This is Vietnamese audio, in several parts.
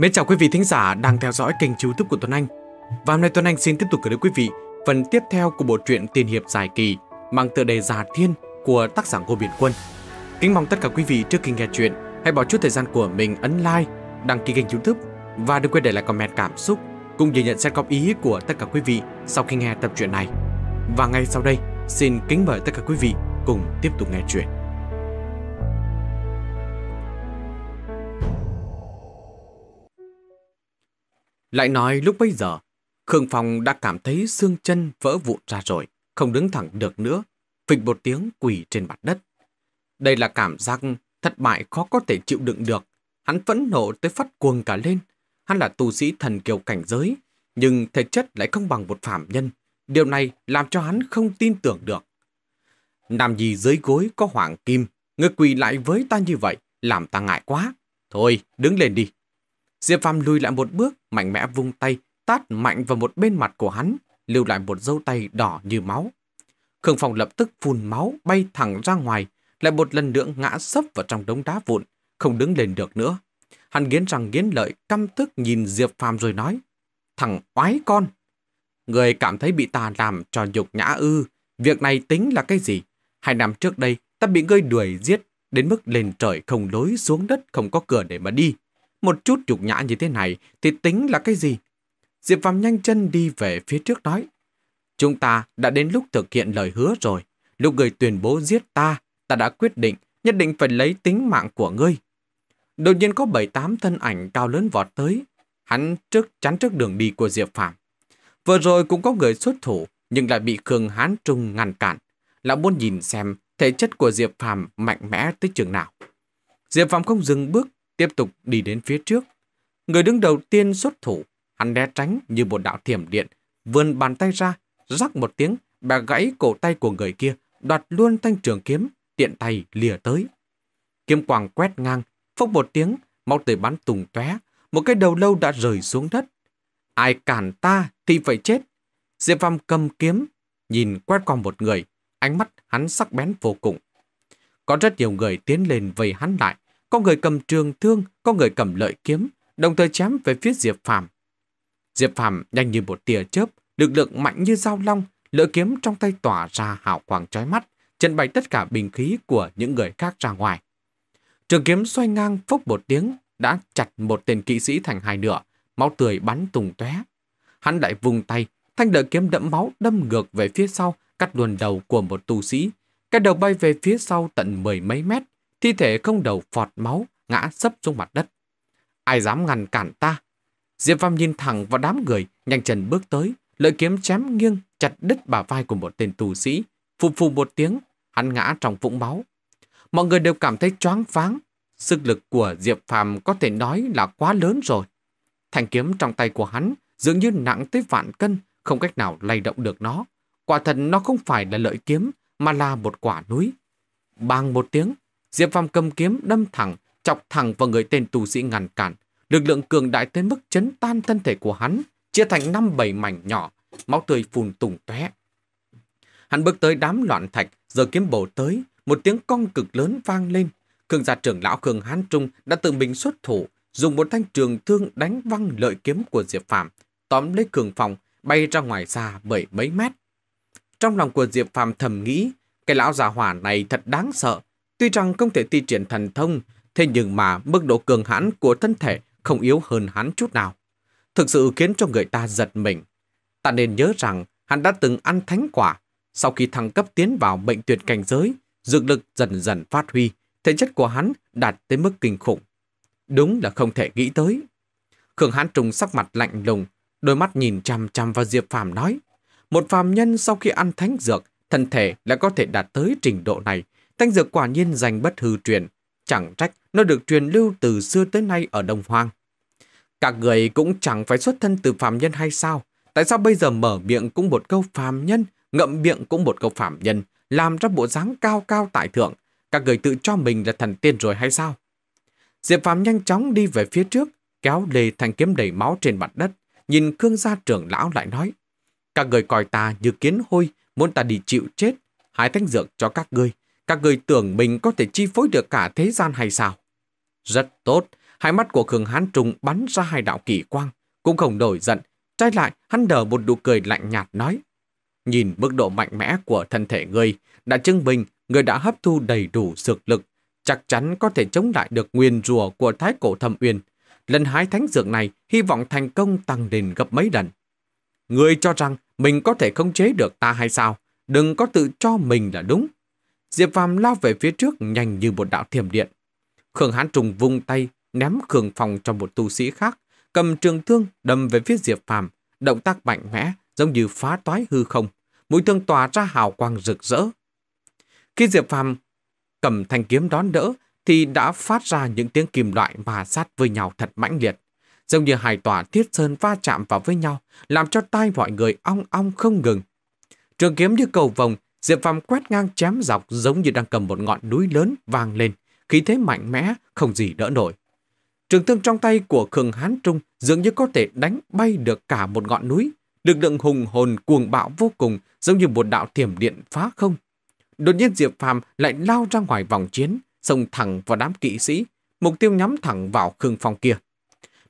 Mến chào quý vị thính giả đang theo dõi kênh youtube của Tuấn Anh. Và hôm nay Tuấn Anh xin tiếp tục gửi đến quý vị phần tiếp theo của bộ truyện tiên hiệp dài kỳ mang tựa đề Già Thiên của tác giả Ngô Biển Quân. Kính mong tất cả quý vị trước khi nghe chuyện hãy bỏ chút thời gian của mình ấn like, đăng ký kênh youtube và đừng quên để lại comment cảm xúc cũng như nhận xét góp ý của tất cả quý vị sau khi nghe tập truyện này. Và ngay sau đây, xin kính mời tất cả quý vị cùng tiếp tục nghe chuyện. Lại nói lúc bây giờ, Khương Phong đã cảm thấy xương chân vỡ vụn ra rồi, không đứng thẳng được nữa, phịch một tiếng quỳ trên mặt đất. Đây là cảm giác thất bại khó có thể chịu đựng được. Hắn phẫn nộ tới phát cuồng cả lên. Hắn là tu sĩ thần kiều cảnh giới, nhưng thể chất lại không bằng một phạm nhân. Điều này làm cho hắn không tin tưởng được. Làm gì dưới gối có hoàng kim, ngươi quỳ lại với ta như vậy, làm ta ngại quá. Thôi, đứng lên đi. Diệp Phàm lùi lại một bước, mạnh mẽ vung tay, tát mạnh vào một bên mặt của hắn, lưu lại một dấu tay đỏ như máu. Khương Phong lập tức phun máu bay thẳng ra ngoài, lại một lần nữa ngã sấp vào trong đống đá vụn, không đứng lên được nữa. Hắn nghiến răng nghiến lợi căm tức nhìn Diệp Phàm rồi nói, thằng oái con. Người cảm thấy bị ta làm cho nhục nhã ư, việc này tính là cái gì? Hai năm trước đây, ta bị ngươi đuổi giết, đến mức lên trời không lối xuống đất không có cửa để mà đi. Một chút nhục nhã như thế này thì tính là cái gì? Diệp Phạm nhanh chân đi về phía trước nói. Chúng ta đã đến lúc thực hiện lời hứa rồi. Lúc người tuyên bố giết ta, ta đã quyết định nhất định phải lấy tính mạng của ngươi. Đột nhiên có bảy tám thân ảnh cao lớn vọt tới. Hắn trước chắn trước đường đi của Diệp Phạm. Vừa rồi cũng có người xuất thủ, nhưng lại bị Khương Hán Trung ngăn cản. Lão muốn nhìn xem thể chất của Diệp Phạm mạnh mẽ tới chừng nào. Diệp Phạm không dừng bước, tiếp tục đi đến phía trước. Người đứng đầu tiên xuất thủ, hắn né tránh như một đạo thiểm điện, vươn bàn tay ra, rắc một tiếng, bẻ gãy cổ tay của người kia, đoạt luôn thanh trường kiếm, tiện tay lìa tới. Kiếm quang quét ngang, phốc một tiếng, máu tươi bắn tùng tóe, một cái đầu lâu đã rời xuống đất. Ai cản ta thì phải chết. Diệp Phàm cầm kiếm, nhìn quét qua một người, ánh mắt hắn sắc bén vô cùng. Có rất nhiều người tiến lên vây hắn lại, có người cầm trường thương, có người cầm lợi kiếm, đồng thời chém về phía Diệp Phàm. Diệp Phàm nhanh như một tia chớp, lực lượng mạnh như dao long, lợi kiếm trong tay tỏa ra hào quang chói mắt, chân bày tất cả bình khí của những người khác ra ngoài. Trường kiếm xoay ngang phốc một tiếng, đã chặt một tên kỵ sĩ thành hai nửa, máu tươi bắn tung tóe. Hắn lại vùng tay, thanh lợi kiếm đẫm máu đâm ngược về phía sau, cắt luồn đầu của một tu sĩ. Cái đầu bay về phía sau tận mười mấy mét, thi thể không đầu phọt máu, ngã sấp xuống mặt đất. Ai dám ngăn cản ta? Diệp Phàm nhìn thẳng vào đám người, nhanh chân bước tới, lợi kiếm chém nghiêng, chặt đứt bả vai của một tên tù sĩ. Phù phù một tiếng, hắn ngã trong vũng máu. Mọi người đều cảm thấy choáng váng. Sức lực của Diệp Phàm có thể nói là quá lớn rồi. Thanh kiếm trong tay của hắn dường như nặng tới vạn cân, không cách nào lay động được nó. Quả thật nó không phải là lợi kiếm, mà là một quả núi. Bang một tiếng, Diệp Phàm cầm kiếm đâm thẳng, chọc thẳng vào người tên tù sĩ ngăn cản. Lực lượng cường đại tới mức chấn tan thân thể của hắn, chia thành năm bảy mảnh nhỏ, máu tươi phun tùng tóe. Hắn bước tới đám loạn thạch, giờ kiếm bổ tới, một tiếng cong cực lớn vang lên. Cường gia trưởng lão cường Hán Trung đã tự mình xuất thủ, dùng một thanh trường thương đánh văng lợi kiếm của Diệp Phạm, tóm lấy cường phòng, bay ra ngoài xa bảy mấy mét. Trong lòng của Diệp Phạm thầm nghĩ, cái lão già hỏa này thật đáng sợ, Tuy rằng không thể thi triển thần thông, thế nhưng mà mức độ cường hãn của thân thể không yếu hơn hắn chút nào. Thực sự khiến cho người ta giật mình. Ta nên nhớ rằng hắn đã từng ăn thánh quả. Sau khi thăng cấp tiến vào bệnh tuyệt cảnh giới, dược lực dần dần phát huy, thể chất của hắn đạt tới mức kinh khủng. Đúng là không thể nghĩ tới. Khương Hán Trung sắc mặt lạnh lùng, đôi mắt nhìn chằm chằm vào Diệp Phàm nói. Một phàm nhân sau khi ăn thánh dược, thân thể lại có thể đạt tới trình độ này, Thanh dược quả nhiên danh bất hư truyền, chẳng trách nó được truyền lưu từ xưa tới nay ở Đông Hoang. Các người cũng chẳng phải xuất thân từ phàm nhân hay sao? Tại sao bây giờ mở miệng cũng một câu phàm nhân, ngậm miệng cũng một câu phàm nhân, làm ra bộ dáng cao cao tại thượng? Các người tự cho mình là thần tiên rồi hay sao? Diệp Phàm nhanh chóng đi về phía trước, kéo lê thanh kiếm đầy máu trên mặt đất, nhìn cương gia trưởng lão lại nói. Các người coi ta như kiến hôi, muốn ta đi chịu chết, hái thanh dược cho các ngươi, các người tưởng mình có thể chi phối được cả thế gian hay sao? Rất tốt, Hai mắt của Khương Hán Trung bắn ra hai đạo kỳ quang, cũng không nổi giận. Trái lại, hắn đờ một nụ cười lạnh nhạt nói. Nhìn mức độ mạnh mẽ của thân thể ngươi, đã chứng minh người đã hấp thu đầy đủ dược lực, chắc chắn có thể chống lại được nguyên rùa của thái cổ thâm uyên. Lần hái thánh dược này hy vọng thành công tăng lên gấp mấy lần. Người cho rằng mình có thể khống chế được ta hay sao? Đừng có tự cho mình là đúng. Diệp Phàm lao về phía trước nhanh như một đạo thiểm điện. Khương Hán Trùng vung tay, ném Khương Phong cho một tu sĩ khác, cầm trường thương đâm về phía Diệp Phàm, động tác mạnh mẽ, giống như phá toái hư không. Mũi thương tỏa ra hào quang rực rỡ. Khi Diệp Phàm cầm thanh kiếm đón đỡ, thì đã phát ra những tiếng kim loại mà sát với nhau thật mãnh liệt. Giống như hai tòa thiết sơn va chạm vào với nhau, làm cho tai mọi người ong ong không ngừng. Trường kiếm như cầu vòng, Diệp Phàm quét ngang chém dọc giống như đang cầm một ngọn núi lớn vang lên, khí thế mạnh mẽ, không gì đỡ nổi. Trường thương trong tay của Khương Hán Trung dường như có thể đánh bay được cả một ngọn núi, lực lượng hùng hồn cuồng bạo vô cùng giống như một đạo thiểm điện phá không. Đột nhiên Diệp Phàm lại lao ra ngoài vòng chiến, xông thẳng vào đám kỵ sĩ, mục tiêu nhắm thẳng vào Khương Phong kia.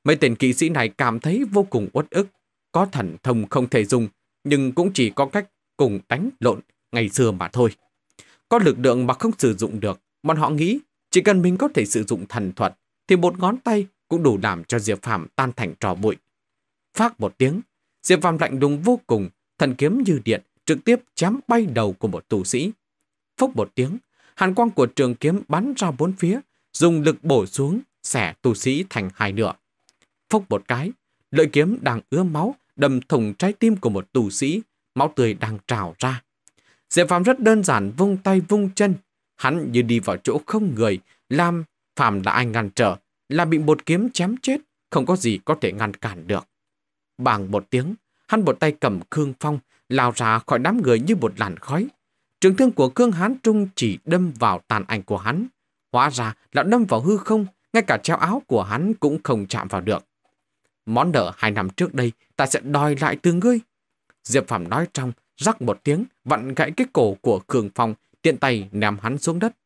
Mấy tên kỵ sĩ này cảm thấy vô cùng uất ức, có thần thông không thể dùng, nhưng cũng chỉ có cách cùng đánh lộn ngày xưa mà thôi. Có lực lượng mà không sử dụng được, bọn họ nghĩ chỉ cần mình có thể sử dụng thần thuật, thì một ngón tay cũng đủ làm cho Diệp Phạm tan thành trò bụi. Phát một tiếng, Diệp Phạm lạnh lùng vô cùng, thần kiếm như điện, trực tiếp chém bay đầu của một tù sĩ. Phốc một tiếng, hàn quang của trường kiếm bắn ra bốn phía, dùng lực bổ xuống, xẻ tù sĩ thành hai nửa. Phốc một cái, lợi kiếm đang ứa máu, đâm thủng trái tim của một tù sĩ, máu tươi đang trào ra. Diệp Phạm rất đơn giản vung tay vung chân, hắn như đi vào chỗ không người, làm Phạm là ai ngăn trở, là bị một kiếm chém chết, không có gì có thể ngăn cản được. Bằng một tiếng, hắn một tay cầm Khương Phong, lao ra khỏi đám người như một làn khói. Trường thương của Cương Hán Trung chỉ đâm vào tàn ảnh của hắn. Hóa ra là đâm vào hư không, ngay cả treo áo của hắn cũng không chạm vào được. Món nợ hai năm trước đây, ta sẽ đòi lại từ ngươi. Diệp Phạm nói trong, rắc một tiếng, vặn gãy cái cổ của Khương Phong, tiện tay ném hắn xuống đất.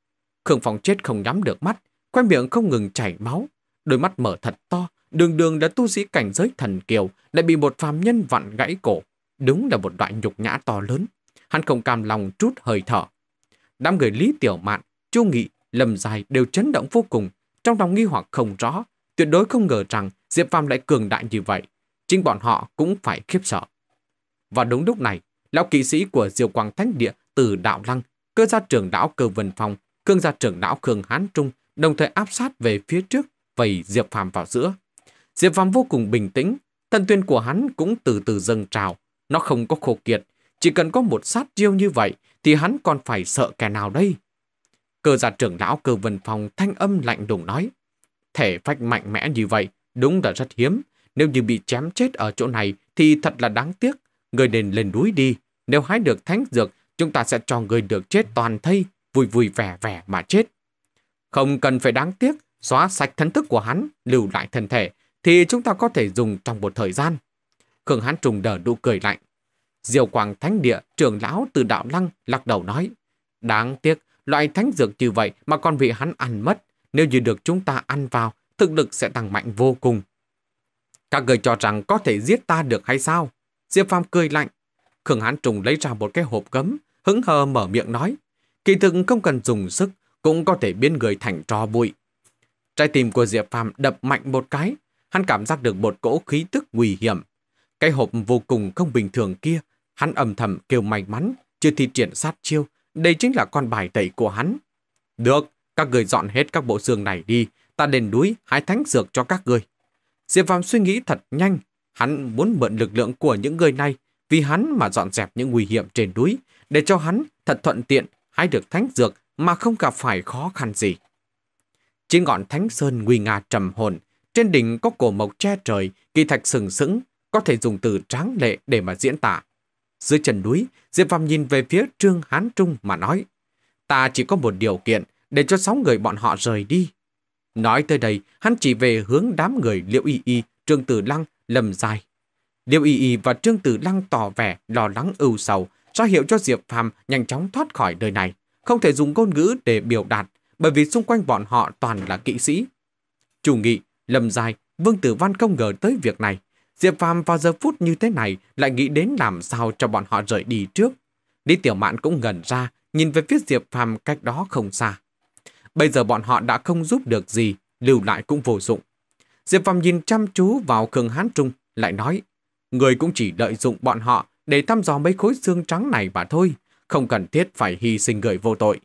Khương Phong chết không nhắm được mắt, quay miệng không ngừng chảy máu, đôi mắt mở thật to, đường đường đã tu sĩ cảnh giới thần kiều, lại bị một phàm nhân vặn gãy cổ. Đúng là một loại nhục nhã to lớn. Hắn không cam lòng trút hơi thở. Đám người Lý Tiểu Mạn, Chu Nghị, Lâm Dài đều chấn động vô cùng, trong lòng nghi hoặc không rõ, tuyệt đối không ngờ rằng Diệp Phàm lại cường đại như vậy. Chính bọn họ cũng phải khiếp sợ. Và đúng lúc này, lão kỵ sĩ của Diều Quang Thánh Địa từ Đạo Lăng, cơ gia trưởng lão Cơ Vân Phong, cương gia trưởng lão Khương Hán Trung đồng thời áp sát về phía trước, vầy Diệp Phàm vào giữa. Diệp Phàm vô cùng bình tĩnh, thần tuyên của hắn cũng từ từ dâng trào. Nó không có khô kiệt, chỉ cần có một sát chiêu như vậy thì hắn còn phải sợ kẻ nào đây? Cơ gia trưởng lão cơ vân phòng thanh âm lạnh đùng nói. Thể phách mạnh mẽ như vậy đúng là rất hiếm. Nếu như bị chém chết ở chỗ này thì thật là đáng tiếc. Người nên lên núi đi. Nếu hái được thánh dược, chúng ta sẽ cho người được chết toàn thây, vui vui vẻ vẻ mà chết. Không cần phải đáng tiếc, xóa sạch thân thức của hắn, lưu lại thân thể, thì chúng ta có thể dùng trong một thời gian. Khương Hán trùng đờ nụ cười lạnh. Diệu quảng Thánh Địa, trưởng lão từ đạo lăng, lắc đầu nói. Đáng tiếc, loại thánh dược như vậy mà còn bị hắn ăn mất. Nếu như được chúng ta ăn vào, thực lực sẽ tăng mạnh vô cùng. Các người cho rằng có thể giết ta được hay sao? Diệp Phàm cười lạnh. Khương Hán Trùng lấy ra một cái hộp gấm, hứng hờ mở miệng nói. Kỳ thực không cần dùng sức, cũng có thể biến người thành tro bụi. Trái tim của Diệp Phàm đập mạnh một cái, hắn cảm giác được một cỗ khí tức nguy hiểm. Cái hộp vô cùng không bình thường kia, hắn âm thầm kêu may mắn, chưa thi triển sát chiêu, đây chính là con bài tẩy của hắn. Được, các người dọn hết các bộ xương này đi, ta lên núi hái thánh dược cho các người. Diệp Phàm suy nghĩ thật nhanh, hắn muốn mượn lực lượng của những người này vì hắn mà dọn dẹp những nguy hiểm trên núi, để cho hắn thật thuận tiện hay được thánh dược mà không gặp phải khó khăn gì. Trên ngọn Thánh Sơn nguy nga trầm hồn, trên đỉnh có cổ mộc che trời, kỳ thạch sừng sững, có thể dùng từ tráng lệ để mà diễn tả. Dưới chân núi, Diệp Phạm nhìn về phía Trương Hán Trung mà nói, ta chỉ có một điều kiện để cho sáu người bọn họ rời đi. Nói tới đây, hắn chỉ về hướng đám người Liễu Y Y, Trương Tử Lăng, Lâm Dài. Liêu Y Y và Trương Tử Lăng tỏ vẻ lo lắng ưu sầu, ra hiệu cho Diệp Phàm nhanh chóng thoát khỏi nơi này không thể dùng ngôn ngữ để biểu đạt, bởi vì xung quanh bọn họ toàn là kỵ sĩ. Chủ nghị, Lâm Dài, Vương Tử Văn không ngờ tới việc này. Diệp Phàm vào giờ phút như thế này lại nghĩ đến làm sao cho bọn họ rời đi trước. Lý Tiểu Mạn cũng ngẩn ra, nhìn về phía Diệp Phàm cách đó không xa. Bây giờ bọn họ đã không giúp được gì, lưu lại cũng vô dụng. Diệp Phàm nhìn chăm chú vào Khương Hán Trung, lại nói, người cũng chỉ lợi dụng bọn họ để thăm dò mấy khối xương trắng này mà thôi, không cần thiết phải hy sinh người vô tội.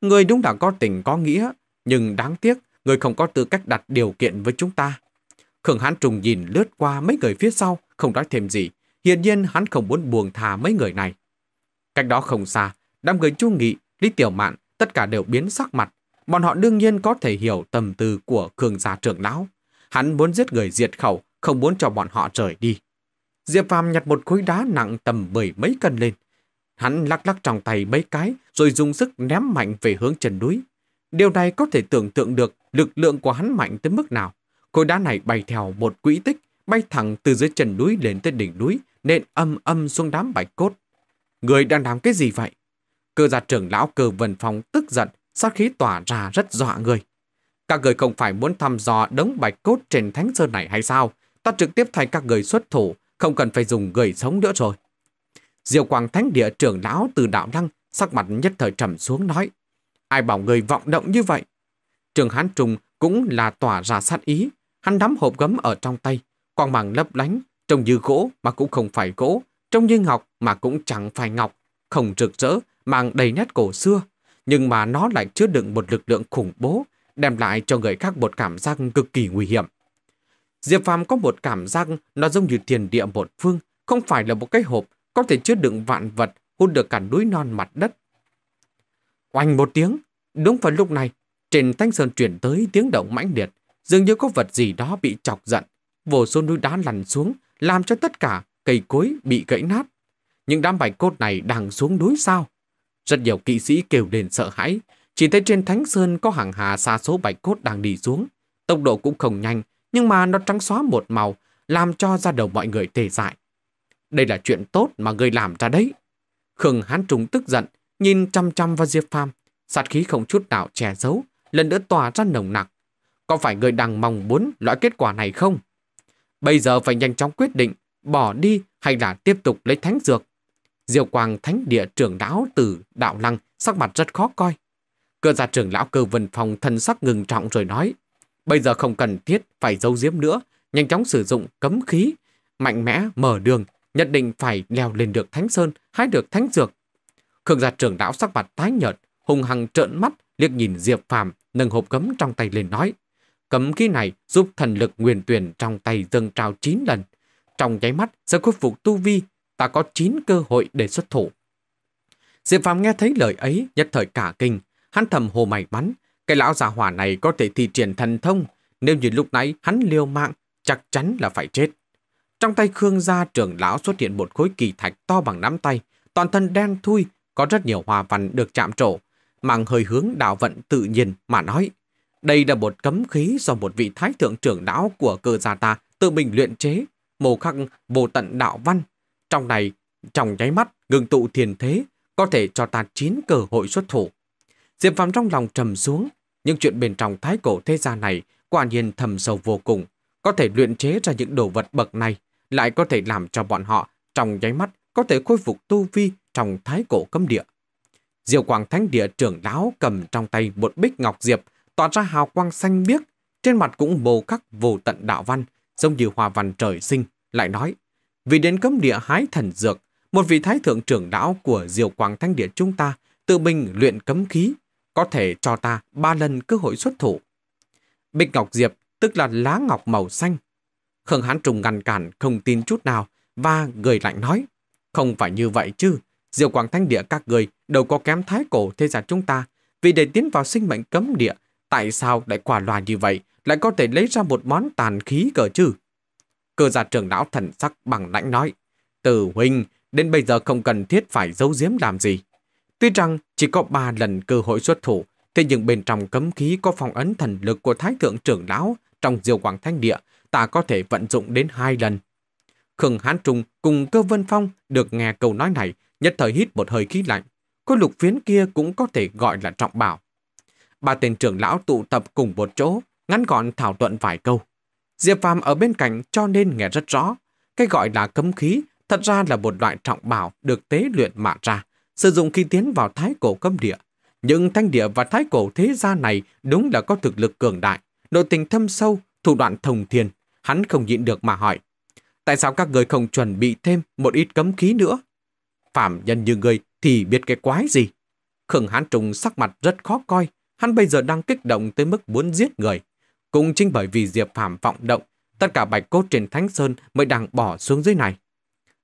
Người đúng là có tình có nghĩa, nhưng đáng tiếc người không có tư cách đặt điều kiện với chúng ta. Khương Hán trùng nhìn lướt qua mấy người phía sau, không nói thêm gì. Hiện nhiên hắn không muốn buồn thà mấy người này. Cách đó không xa, đám người Chu Nghị, Lý Tiểu Mạn, tất cả đều biến sắc mặt. Bọn họ đương nhiên có thể hiểu tầm tư của Khương gia trưởng lão. Hắn muốn giết người diệt khẩu, không muốn cho bọn họ rời đi. Diệp Phàm nhặt một khối đá nặng tầm mười mấy cân lên. Hắn lắc lắc trong tay mấy cái, rồi dùng sức ném mạnh về hướng chân núi. Điều này có thể tưởng tượng được lực lượng của hắn mạnh tới mức nào. Khối đá này bay theo một quỹ tích, bay thẳng từ dưới chân núi lên tới đỉnh núi, nên âm âm xuống đám bạch cốt. Người đang làm cái gì vậy? Cơ gia trưởng lão cơ vần phòng tức giận, sát khí tỏa ra rất dọa người. Các người không phải muốn thăm dò đống bạch cốt trên thánh sơn này hay sao? Ta trực tiếp thay các người xuất thủ, không cần phải dùng người sống nữa rồi. Diệu Quang Thánh Địa trưởng lão từ đạo lăng, sắc mặt nhất thời trầm xuống nói. Ai bảo người vọng động như vậy? Trường Hán Trung cũng là tỏa ra sát ý. Hắn nắm hộp gấm ở trong tay, quang bằng lấp lánh, trông như gỗ mà cũng không phải gỗ, trông như ngọc mà cũng chẳng phải ngọc, không rực rỡ, mang đầy nét cổ xưa. Nhưng mà nó lại chứa đựng một lực lượng khủng bố, đem lại cho người khác một cảm giác cực kỳ nguy hiểm. Diệp Phàm có một cảm giác nó giống như thiền địa một phương, không phải là một cái hộp có thể chứa đựng vạn vật hút được cả núi non mặt đất. Oanh một tiếng, đúng vào lúc này, trên thanh sơn chuyển tới tiếng động mãnh liệt, dường như có vật gì đó bị chọc giận, vô số núi đá lăn xuống, làm cho tất cả cây cối bị gãy nát. Những đám bạch cốt này đang xuống núi sao? Rất nhiều kỵ sĩ kêu lên sợ hãi, chỉ thấy trên thánh sơn có hàng hà xa số bạch cốt đang đi xuống. Tốc độ cũng không nhanh, nhưng mà nó trắng xóa một màu, làm cho ra đầu mọi người tê dại. Đây là chuyện tốt mà người làm ra đấy. Khương Hán Trung tức giận, nhìn chăm chăm vào Diệp Phàm, sát khí không chút nào che giấu, lần nữa tỏa ra nồng nặc. Có phải người đang mong muốn loại kết quả này không? Bây giờ phải nhanh chóng quyết định, bỏ đi hay là tiếp tục lấy thánh dược. Diệu Quang thánh địa trưởng lão từ đạo lăng, sắc mặt rất khó coi. Cơ gia trưởng lão cơ vân phòng thân sắc ngừng trọng rồi nói, bây giờ không cần thiết phải giấu giếm nữa, nhanh chóng sử dụng cấm khí, mạnh mẽ mở đường, nhất định phải leo lên được thánh sơn, hái được thánh dược. Khương gia trưởng lão sắc mặt tái nhợt, hùng hăng trợn mắt, liếc nhìn Diệp Phàm nâng hộp cấm trong tay lên nói. Cấm khí này giúp thần lực nguyên tuyển trong tay dâng trào 9 lần. Trong nháy mắt sẽ khôi phục tu vi, ta có 9 cơ hội để xuất thủ. Diệp Phàm nghe thấy lời ấy, nhất thời cả kinh, hắn thầm hồ mày bắn cái lão già hỏa này có thể thi triển thần thông, nếu như lúc nãy hắn liều mạng, chắc chắn là phải chết. Trong tay Khương gia trưởng lão xuất hiện một khối kỳ thạch to bằng nắm tay, toàn thân đen thui, có rất nhiều hòa văn được chạm trổ, mang hơi hướng đạo vận tự nhiên mà nói. Đây là một cấm khí do một vị thái thượng trưởng lão của cơ gia ta tự mình luyện chế, mồ khắc vô tận đạo văn. Trong này, trong nháy mắt, ngừng tụ thiền thế, có thể cho ta chín cơ hội xuất thủ. Diệp Phạm trong lòng trầm xuống, nhưng chuyện bên trong thái cổ thế gia này quả nhiên thầm sâu vô cùng. Có thể luyện chế ra những đồ vật bậc này, lại có thể làm cho bọn họ trong nháy mắt có thể khôi phục tu vi trong thái cổ cấm địa. Diệu Quang Thánh Địa trưởng lão cầm trong tay một bích ngọc diệp, tỏa ra hào quang xanh biếc, trên mặt cũng bồ khắc vô tận đạo văn, giống như hòa văn trời sinh, lại nói, vì đến cấm địa hái thần dược, một vị thái thượng trưởng lão của Diệu Quang Thánh Địa chúng ta tự mình luyện cấm khí, có thể cho ta ba lần cơ hội xuất thủ. Bích Ngọc Diệp tức là lá ngọc màu xanh. Khương Hán Trùng ngăn cản không tin chút nào và người lạnh nói, không phải như vậy chứ, Diệu Quang Thanh Địa các người đâu có kém thái cổ thế gian chúng ta, vì để tiến vào sinh mệnh cấm địa, tại sao lại quả loài như vậy, lại có thể lấy ra một món tàn khí cờ chứ? Cơ gia trưởng lão thần sắc bằng lãnh nói, Từ huynh, đến bây giờ không cần thiết phải giấu giếm làm gì. Tuy rằng chỉ có ba lần cơ hội xuất thủ, thế nhưng bên trong cấm khí có phong ấn thần lực của Thái Thượng trưởng lão trong diều quảng thanh địa, ta có thể vận dụng đến hai lần. Khương Hán Trung cùng cơ vân phong được nghe câu nói này, nhất thời hít một hơi khí lạnh. Khối lục phiến kia cũng có thể gọi là trọng bảo. Ba tên trưởng lão tụ tập cùng một chỗ, ngắn gọn thảo luận vài câu. Diệp Phàm ở bên cạnh cho nên nghe rất rõ. Cái gọi là cấm khí thật ra là một loại trọng bảo được tế luyện mà ra, sử dụng khi tiến vào thái cổ cấm địa. Nhưng thanh địa và thái cổ thế gia này đúng là có thực lực cường đại, nội tình thâm sâu, thủ đoạn thông thiên. Hắn không nhịn được mà hỏi. Tại sao các người không chuẩn bị thêm một ít cấm khí nữa? Phạm nhân như người thì biết cái quái gì? Khương Hán Trung sắc mặt rất khó coi, hắn bây giờ đang kích động tới mức muốn giết người. Cũng chính bởi vì Diệp Phạm vọng động, tất cả bạch cốt trên Thánh Sơn mới đang bỏ xuống dưới này.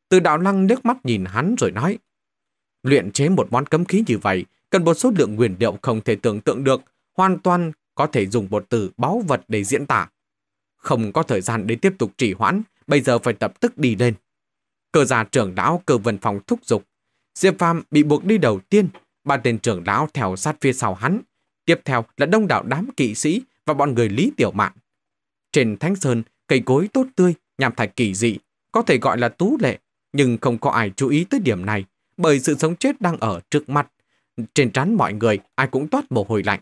Từ đạo lăng nước mắt nhìn hắn rồi nói, luyện chế một món cấm khí như vậy, cần một số lượng nguyên liệu không thể tưởng tượng được, hoàn toàn có thể dùng một từ báu vật để diễn tả. Không có thời gian để tiếp tục trì hoãn, bây giờ phải tập tức đi lên. Cơ gia trưởng lão cơ vân phòng thúc giục. Diệp Phàm bị buộc đi đầu tiên, ba tên trưởng lão theo sát phía sau hắn. Tiếp theo là đông đảo đám kỵ sĩ và bọn người Lý Tiểu Mạn. Trên Thánh Sơn, cây cối tốt tươi, nhằm thạch kỳ dị, có thể gọi là tú lệ, nhưng không có ai chú ý tới điểm này, bởi sự sống chết đang ở trước mặt. Trên trán mọi người, ai cũng toát mồ hôi lạnh.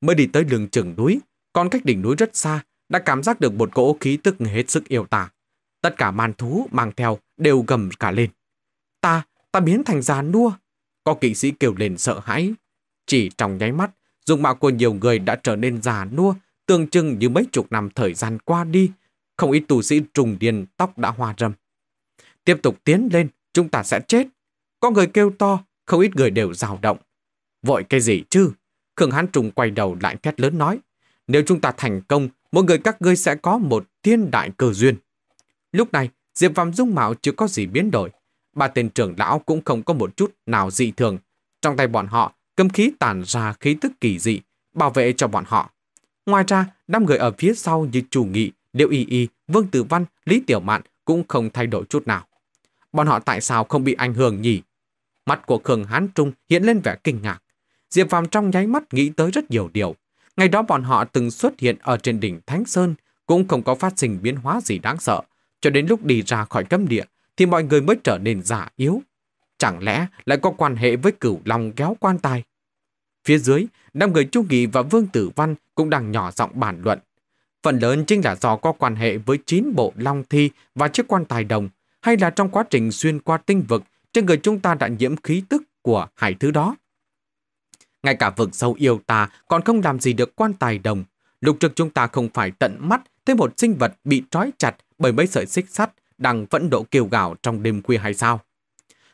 Mới đi tới lưng chừng núi, còn cách đỉnh núi rất xa, đã cảm giác được một cỗ khí tức hết sức yêu tả. Tất cả man thú mang theo đều gầm cả lên. Ta, ta biến thành già nua. Có kỵ sĩ kêu lên sợ hãi. Chỉ trong nháy mắt, dung mạo của nhiều người đã trở nên già nua, tương trưng như mấy chục năm thời gian qua đi. Không ít tù sĩ trùng điền tóc đã hoa râm. Tiếp tục tiến lên, chúng ta sẽ chết. Có người kêu to, không ít người đều rào động. Vội cái gì chứ? Khương Hán Trùng quay đầu lại thét lớn nói. Nếu chúng ta thành công, mỗi người các ngươi sẽ có một thiên đại cơ duyên. Lúc này, Diệp Phạm dung mạo chưa có gì biến đổi. Ba tên trưởng lão cũng không có một chút nào dị thường. Trong tay bọn họ, cấm khí tàn ra khí tức kỳ dị, bảo vệ cho bọn họ. Ngoài ra, năm người ở phía sau như Chủ Nghị, Điệu Y Y, Vương Tử Văn, Lý Tiểu Mạn cũng không thay đổi chút nào. Bọn họ tại sao không bị ảnh hưởng nhỉ? Mắt của Khương Hán Trung hiện lên vẻ kinh ngạc. Diệp Phạm trong nháy mắt nghĩ tới rất nhiều điều. Ngày đó bọn họ từng xuất hiện ở trên đỉnh Thánh Sơn, cũng không có phát sinh biến hóa gì đáng sợ. Cho đến lúc đi ra khỏi cấm địa, thì mọi người mới trở nên giả yếu. Chẳng lẽ lại có quan hệ với cửu long kéo quan tài? Phía dưới, năm người Chu Nghị và Vương Tử Văn cũng đang nhỏ giọng bàn luận. Phần lớn chính là do có quan hệ với chín bộ long thi và chiếc quan tài đồng, hay là trong quá trình xuyên qua tinh vực, trên người chúng ta đã nhiễm khí tức của hai thứ đó. Ngay cả vực sâu yêu ta còn không làm gì được quan tài đồng. Lục trực chúng ta không phải tận mắt thấy một sinh vật bị trói chặt bởi mấy sợi xích sắt đang vẫn độ kêu gào trong đêm khuya hay sao?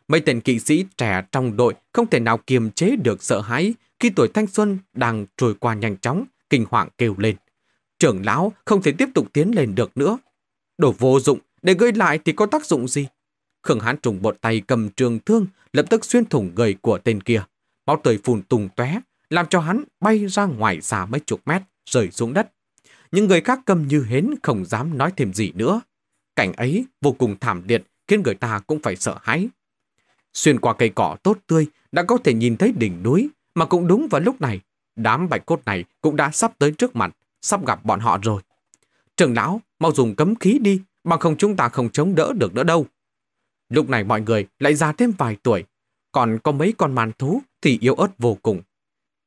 Mấy tên kỵ sĩ trẻ trong đội không thể nào kiềm chế được sợ hãi khi tuổi thanh xuân đang trôi qua nhanh chóng, kinh hoàng kêu lên. Trưởng lão không thể tiếp tục tiến lên được nữa. Đồ vô dụng, để gây lại thì có tác dụng gì? Khương Hán trùng một tay cầm trường thương, lập tức xuyên thủng người của tên kia. Máu tươi phun tung tóe, làm cho hắn bay ra ngoài xa mấy chục mét, rơi xuống đất. Những người khác cầm như hến không dám nói thêm gì nữa. Cảnh ấy vô cùng thảm liệt, khiến người ta cũng phải sợ hãi. Xuyên qua cây cỏ tốt tươi, đã có thể nhìn thấy đỉnh núi, mà cũng đúng vào lúc này, đám bạch cốt này cũng đã sắp tới trước mặt, sắp gặp bọn họ rồi. Trưởng lão, mau dùng cấm khí đi, bằng không chúng ta không chống đỡ được nữa đâu. Lúc này mọi người lại già thêm vài tuổi, còn có mấy con màn thú thì yếu ớt vô cùng.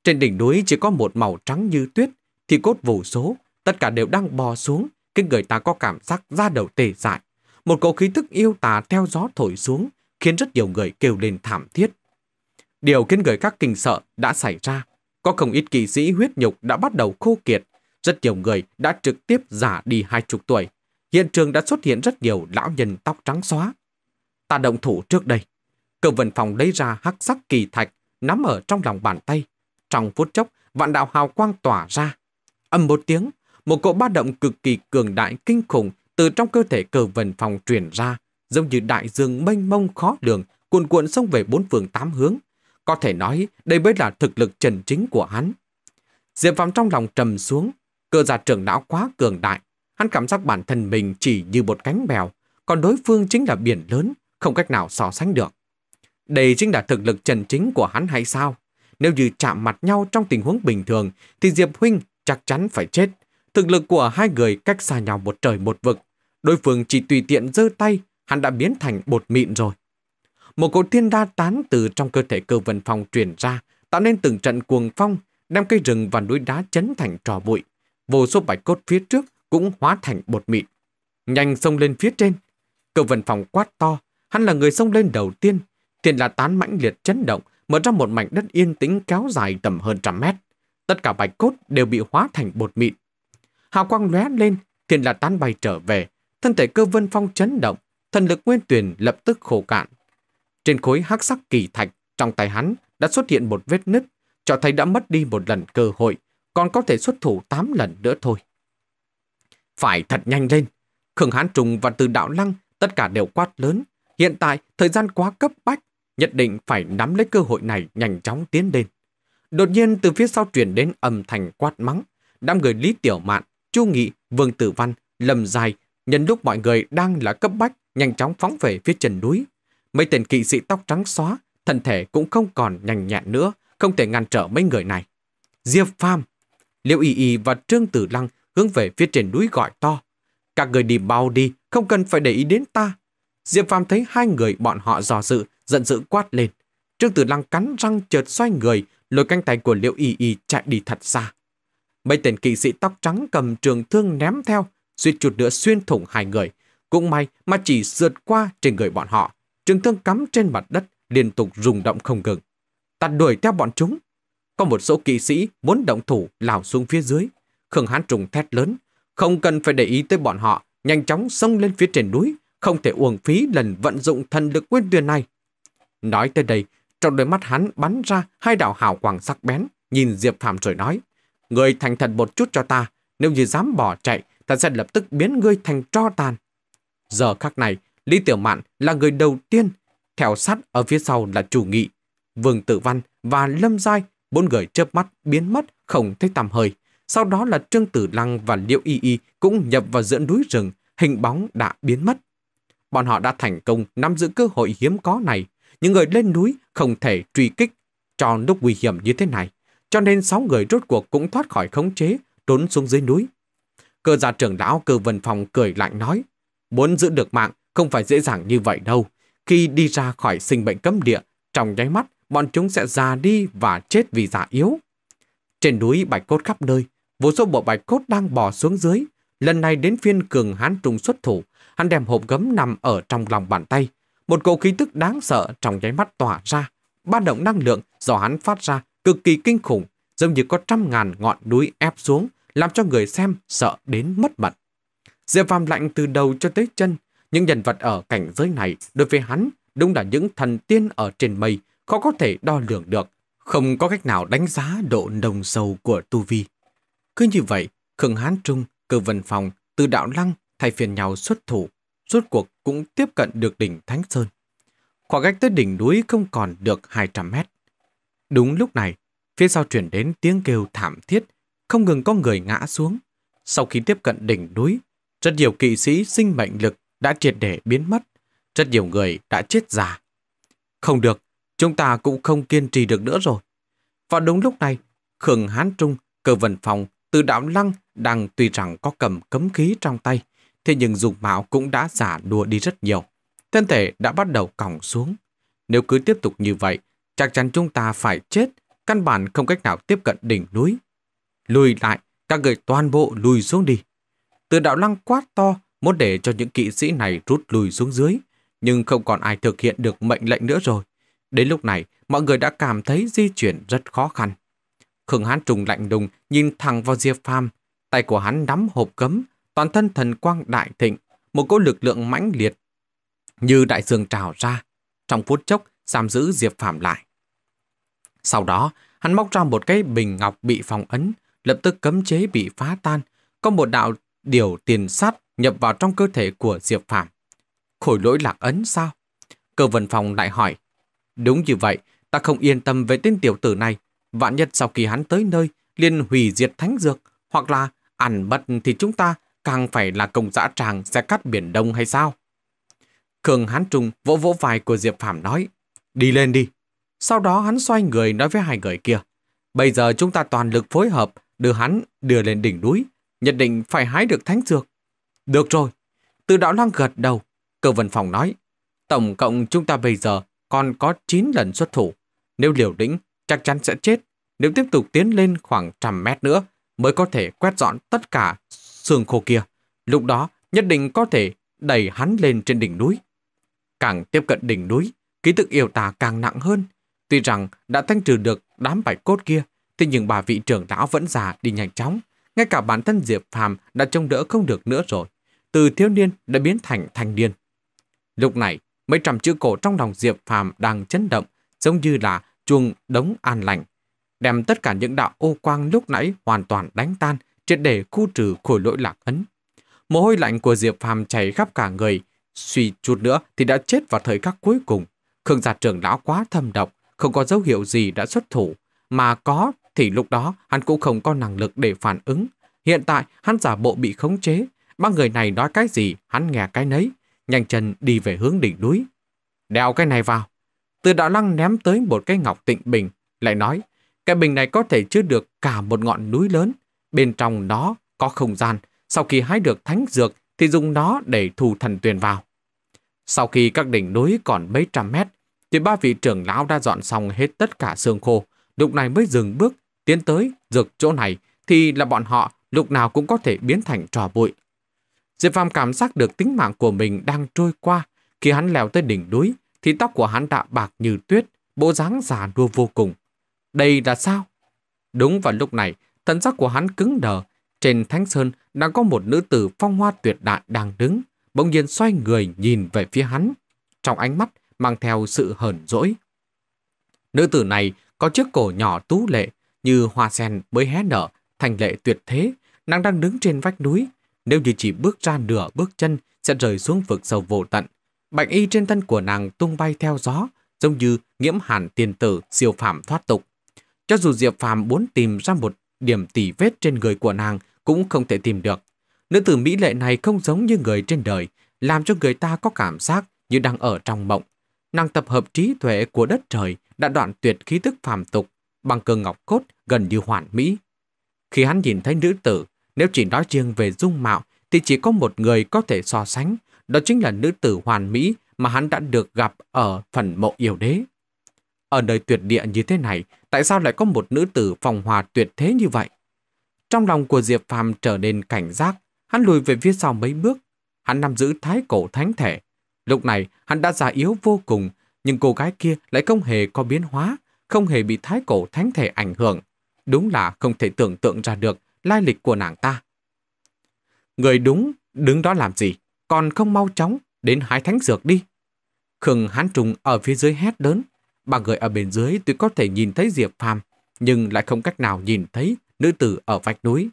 Trên đỉnh núi chỉ có một màu trắng như tuyết, thì cốt vô số, tất cả đều đang bò xuống, khiến người ta có cảm giác da đầu tê dại. Một cỗ khí thức yêu tà theo gió thổi xuống, khiến rất nhiều người kêu lên thảm thiết. Điều khiến người khác kinh sợ đã xảy ra. Có không ít kỳ sĩ huyết nhục đã bắt đầu khô kiệt. Rất nhiều người đã trực tiếp giả đi hai chục tuổi. Hiện trường đã xuất hiện rất nhiều lão nhân tóc trắng xóa. Ta động thủ trước đây. Cờ vần phòng lấy ra hắc sắc kỳ thạch, nắm ở trong lòng bàn tay. Trong phút chốc, vạn đạo hào quang tỏa ra. Âm một tiếng, một cỗ ba động cực kỳ cường đại kinh khủng từ trong cơ thể cờ vần phòng truyền ra, giống như đại dương mênh mông khó lường, cuồn cuộn xông về bốn phương tám hướng. Có thể nói, đây mới là thực lực trần chính của hắn. Diệp Phạm trong lòng trầm xuống, cơ giả trưởng não quá cường đại. Hắn cảm giác bản thân mình chỉ như một cánh bèo, còn đối phương chính là biển lớn, không cách nào so sánh được. Đây chính là thực lực trần chính của hắn hay sao? Nếu như chạm mặt nhau trong tình huống bình thường, thì Diệp Huynh chắc chắn phải chết. Thực lực của hai người cách xa nhau một trời một vực. Đối phương chỉ tùy tiện giơ tay, hắn đã biến thành bột mịn rồi. Một cột thiên đa tán từ trong cơ thể cơ vân phong truyền ra, tạo nên từng trận cuồng phong, đem cây rừng và núi đá chấn thành trò bụi. vô số bạch cốt phía trước cũng hóa thành bột mịn. Nhanh xông lên phía trên. Cơ vần phòng quát to, hắn là người xông lên đầu tiên. Tiền là tán mãnh liệt chấn động, mở ra một mảnh đất yên tĩnh kéo dài tầm hơn trăm mét. Tất cả bạch cốt đều bị hóa thành bột mịn. Hào quang lóe lên, thiên là tán bay trở về. Thân thể cơ vân phong chấn động, thần lực nguyên tuyển lập tức khô cạn. Trên khối hắc sắc kỳ thạch, trong tay hắn đã xuất hiện một vết nứt, cho thấy đã mất đi một lần cơ hội, còn có thể xuất thủ 8 lần nữa thôi. Phải thật nhanh lên. Khương Hán Trùng và Từ Đạo Lăng tất cả đều quát lớn. Hiện tại, thời gian quá cấp bách, nhất định phải nắm lấy cơ hội này nhanh chóng tiến lên. Đột nhiên từ phía sau chuyển đến âm thanh quát mắng. Đám người Lý Tiểu Mạn, Chu Nghị, Vương Tử Văn, Lâm Dài, nhân lúc mọi người đang là cấp bách, nhanh chóng phóng về phía chân núi. Mấy tên kỵ sĩ tóc trắng xóa, thân thể cũng không còn nhanh nhẹn nữa, không thể ngăn trở mấy người này. Diệp Pham, Liễu Y Y và Trương Tử Lăng hướng về phía trên núi gọi to. Các người đi bao đi, không cần phải để ý đến ta. Diệp Phàm thấy hai người bọn họ dò dự, giận dữ quát lên. Trương Tử Lăng cắn răng chợt xoay người, lôi canh tay của Liễu Y Y chạy đi thật xa. Mấy tên kỵ sĩ tóc trắng cầm trường thương ném theo, suýt chút nữa xuyên thủng hai người. Cũng may mà chỉ sượt qua trên người bọn họ. Trường thương cắm trên mặt đất, liên tục rung động không ngừng. Ta đuổi theo bọn chúng. Có một số kỵ sĩ muốn động thủ lảo xuống phía dưới. Khương Hán Trùng thét lớn. Không cần phải để ý tới bọn họ, nhanh chóng xông lên phía trên núi, không thể uổng phí lần vận dụng thần lực nguyên tuyển này. Nói tới đây, trong đôi mắt hắn bắn ra hai đạo hào quang sắc bén, nhìn Diệp Phạm rồi nói, Người thành thật một chút cho ta, nếu như dám bỏ chạy, ta sẽ lập tức biến ngươi thành tro tàn. Giờ khắc này, Lý Tiểu Mạn là người đầu tiên, theo sát ở phía sau là chủ nghị. Vương Tử Văn và Lâm Giai, bốn người chớp mắt biến mất, không thấy tầm hơi. Sau đó là Trương Tử Lăng và Liễu Y Y cũng nhập vào giữa núi rừng, hình bóng đã biến mất. Bọn họ đã thành công nắm giữ cơ hội hiếm có này. Những người lên núi không thể truy kích cho lúc nguy hiểm như thế này. Cho nên sáu người rốt cuộc cũng thoát khỏi khống chế, trốn xuống dưới núi. Cơ gia trưởng lão cơ vân phòng cười lạnh nói, muốn giữ được mạng không phải dễ dàng như vậy đâu. Khi đi ra khỏi sinh bệnh cấm địa, trong nháy mắt, bọn chúng sẽ già đi và chết vì già yếu. Trên núi bạch cốt khắp nơi, vô số bộ bạch cốt đang bò xuống dưới. Lần này đến phiên cường hán trung xuất thủ, hắn đem hộp gấm nằm ở trong lòng bàn tay. Một cỗ khí tức đáng sợ trong nháy mắt tỏa ra. Ba động năng lượng do hắn phát ra cực kỳ kinh khủng, giống như có trăm ngàn ngọn núi ép xuống, làm cho người xem sợ đến mất mật. Diệp Phàm lạnh từ đầu cho tới chân, những nhân vật ở cảnh giới này đối với hắn đúng là những thần tiên ở trên mây, khó có thể đo lường được, không có cách nào đánh giá độ nồng sâu của tu vi. Cứ như vậy, Khương Hán Trung, Cơ Vân Phòng, từ đạo lăng thay phiên nhau xuất thủ, rốt cuộc cũng tiếp cận được đỉnh Thánh Sơn. Khoảng cách tới đỉnh núi không còn được 200 mét. Đúng lúc này, phía sau chuyển đến tiếng kêu thảm thiết, không ngừng có người ngã xuống. Sau khi tiếp cận đỉnh núi, rất nhiều kỵ sĩ sinh mệnh lực đã triệt để biến mất. Rất nhiều người đã chết già. Không được, chúng ta cũng không kiên trì được nữa rồi. Và đúng lúc này, Khương Hán Trung, cơ vần phòng, từ đạo lăng đang tuy rằng có cầm cấm khí trong tay, thế nhưng dùng mạo cũng đã giả đùa đi rất nhiều. Thân thể đã bắt đầu còng xuống. Nếu cứ tiếp tục như vậy, chắc chắn chúng ta phải chết, căn bản không cách nào tiếp cận đỉnh núi. Lùi lại, các người toàn bộ lùi xuống đi. Từ đạo lăng quát to, muốn để cho những kỵ sĩ này rút lùi xuống dưới, nhưng không còn ai thực hiện được mệnh lệnh nữa rồi. Đến lúc này, mọi người đã cảm thấy di chuyển rất khó khăn. Khương Hán trùng lạnh đùng nhìn thẳng vào Diệp Phàm, tay của hắn nắm hộp cấm, toàn thân thần quang đại thịnh, một cỗ lực lượng mãnh liệt như đại dương trào ra, trong phút chốc giam giữ Diệp Phàm lại. Sau đó, hắn móc ra một cái bình ngọc bị phong ấn, lập tức cấm chế bị phá tan, có một đạo điều tiền sát nhập vào trong cơ thể của Diệp Phàm. Khổi lỗi lạc ấn sao? Cơ vân phòng lại hỏi. Đúng như vậy, ta không yên tâm về tên tiểu tử này. Vạn nhất sau khi hắn tới nơi, liền hủy diệt thánh dược, hoặc là ăn bật thì chúng ta càng phải là công dã tràng sẽ cắt biển đông hay sao? Khương Hán Trung vỗ vỗ vai của Diệp Phạm nói, đi lên đi. Sau đó hắn xoay người nói với hai người kia, bây giờ chúng ta toàn lực phối hợp đưa hắn đưa lên đỉnh núi, nhất định phải hái được thánh dược. Được rồi. Từ đạo lăng gật đầu, cơ vân phòng nói, tổng cộng chúng ta bây giờ còn có 9 lần xuất thủ. Nếu liều lĩnh, chắc chắn sẽ chết. Nếu tiếp tục tiến lên khoảng trăm mét nữa, mới có thể quét dọn tất cả xương khô kia. Lúc đó nhất định có thể đẩy hắn lên trên đỉnh núi. Càng tiếp cận đỉnh núi, ký tức yêu tà càng nặng hơn. Tuy rằng đã thanh trừ được đám bạch cốt kia, thì nhưng bà vị trưởng lão vẫn già đi nhanh chóng. Ngay cả bản thân Diệp Phàm đã trông đỡ không được nữa rồi. Từ thiếu niên đã biến thành thanh niên. Lúc này, mấy trăm chữ cổ trong lòng Diệp Phàm đang chấn động, giống như là chuông đống an lành, đem tất cả những đạo ô quang lúc nãy hoàn toàn đánh tan, triệt để khu trừ khối lỗi lạc ấn. Mồ hôi lạnh của Diệp Phàm chảy khắp cả người, suy chút nữa thì đã chết vào thời khắc cuối cùng. Khương gia trưởng lão quá thâm độc, không có dấu hiệu gì đã xuất thủ, mà có thì lúc đó hắn cũng không có năng lực để phản ứng. Hiện tại hắn giả bộ bị khống chế, ba người này nói cái gì hắn nghe cái nấy, nhanh chân đi về hướng đỉnh núi. Đeo cái này vào. Từ đạo lăng ném tới một cái ngọc tịnh bình, lại nói, cái bình này có thể chứa được cả một ngọn núi lớn, bên trong nó có không gian, sau khi hái được thánh dược thì dùng nó để thu thần tuyền vào. Sau khi các đỉnh núi còn mấy trăm mét, thì ba vị trưởng lão đã dọn xong hết tất cả xương khô, lúc này mới dừng bước, tiến tới dược chỗ này thì là bọn họ lúc nào cũng có thể biến thành trò bụi. Diệp Phàm cảm giác được tính mạng của mình đang trôi qua. Khi hắn leo tới đỉnh núi, thì tóc của hắn đã bạc như tuyết, bộ dáng già nua vô cùng. Đây là sao? Đúng vào lúc này, thần sắc của hắn cứng đờ. Trên thánh sơn đang có một nữ tử phong hoa tuyệt đại đang đứng, bỗng nhiên xoay người nhìn về phía hắn. Trong ánh mắt mang theo sự hờn dỗi. Nữ tử này có chiếc cổ nhỏ tú lệ, như hoa sen mới hé nở, thành lệ tuyệt thế, nàng đang đứng trên vách núi. Nếu như chỉ bước ra nửa bước chân, sẽ rời xuống vực sâu vô tận. Bạch y trên thân của nàng tung bay theo gió, giống như nghiễm hàn tiền tử siêu phàm thoát tục. Cho dù Diệp Phàm muốn tìm ra một điểm tỉ vết trên người của nàng cũng không thể tìm được. Nữ tử mỹ lệ này không giống như người trên đời, làm cho người ta có cảm giác như đang ở trong mộng. Nàng tập hợp trí tuệ của đất trời đã đoạn tuyệt khí tức phàm tục, bằng cơ ngọc cốt gần như hoàn mỹ. Khi hắn nhìn thấy nữ tử, nếu chỉ nói riêng về dung mạo thì chỉ có một người có thể so sánh, đó chính là nữ tử hoàn mỹ mà hắn đã được gặp ở phần mộ yêu đế. Ở nơi tuyệt địa như thế này, tại sao lại có một nữ tử phòng hòa tuyệt thế như vậy? Trong lòng của Diệp Phàm trở nên cảnh giác, hắn lùi về phía sau mấy bước. Hắn nằm giữ thái cổ thánh thể. Lúc này, hắn đã già yếu vô cùng, nhưng cô gái kia lại không hề có biến hóa, không hề bị thái cổ thánh thể ảnh hưởng. Đúng là không thể tưởng tượng ra được lai lịch của nàng ta. Người đúng, đứng đó làm gì? Còn không mau chóng, đến hái thánh dược đi. Khương Hán Trùng ở phía dưới hét lớn. Ba người ở bên dưới tuy có thể nhìn thấy Diệp Phàm, nhưng lại không cách nào nhìn thấy nữ tử ở vách núi.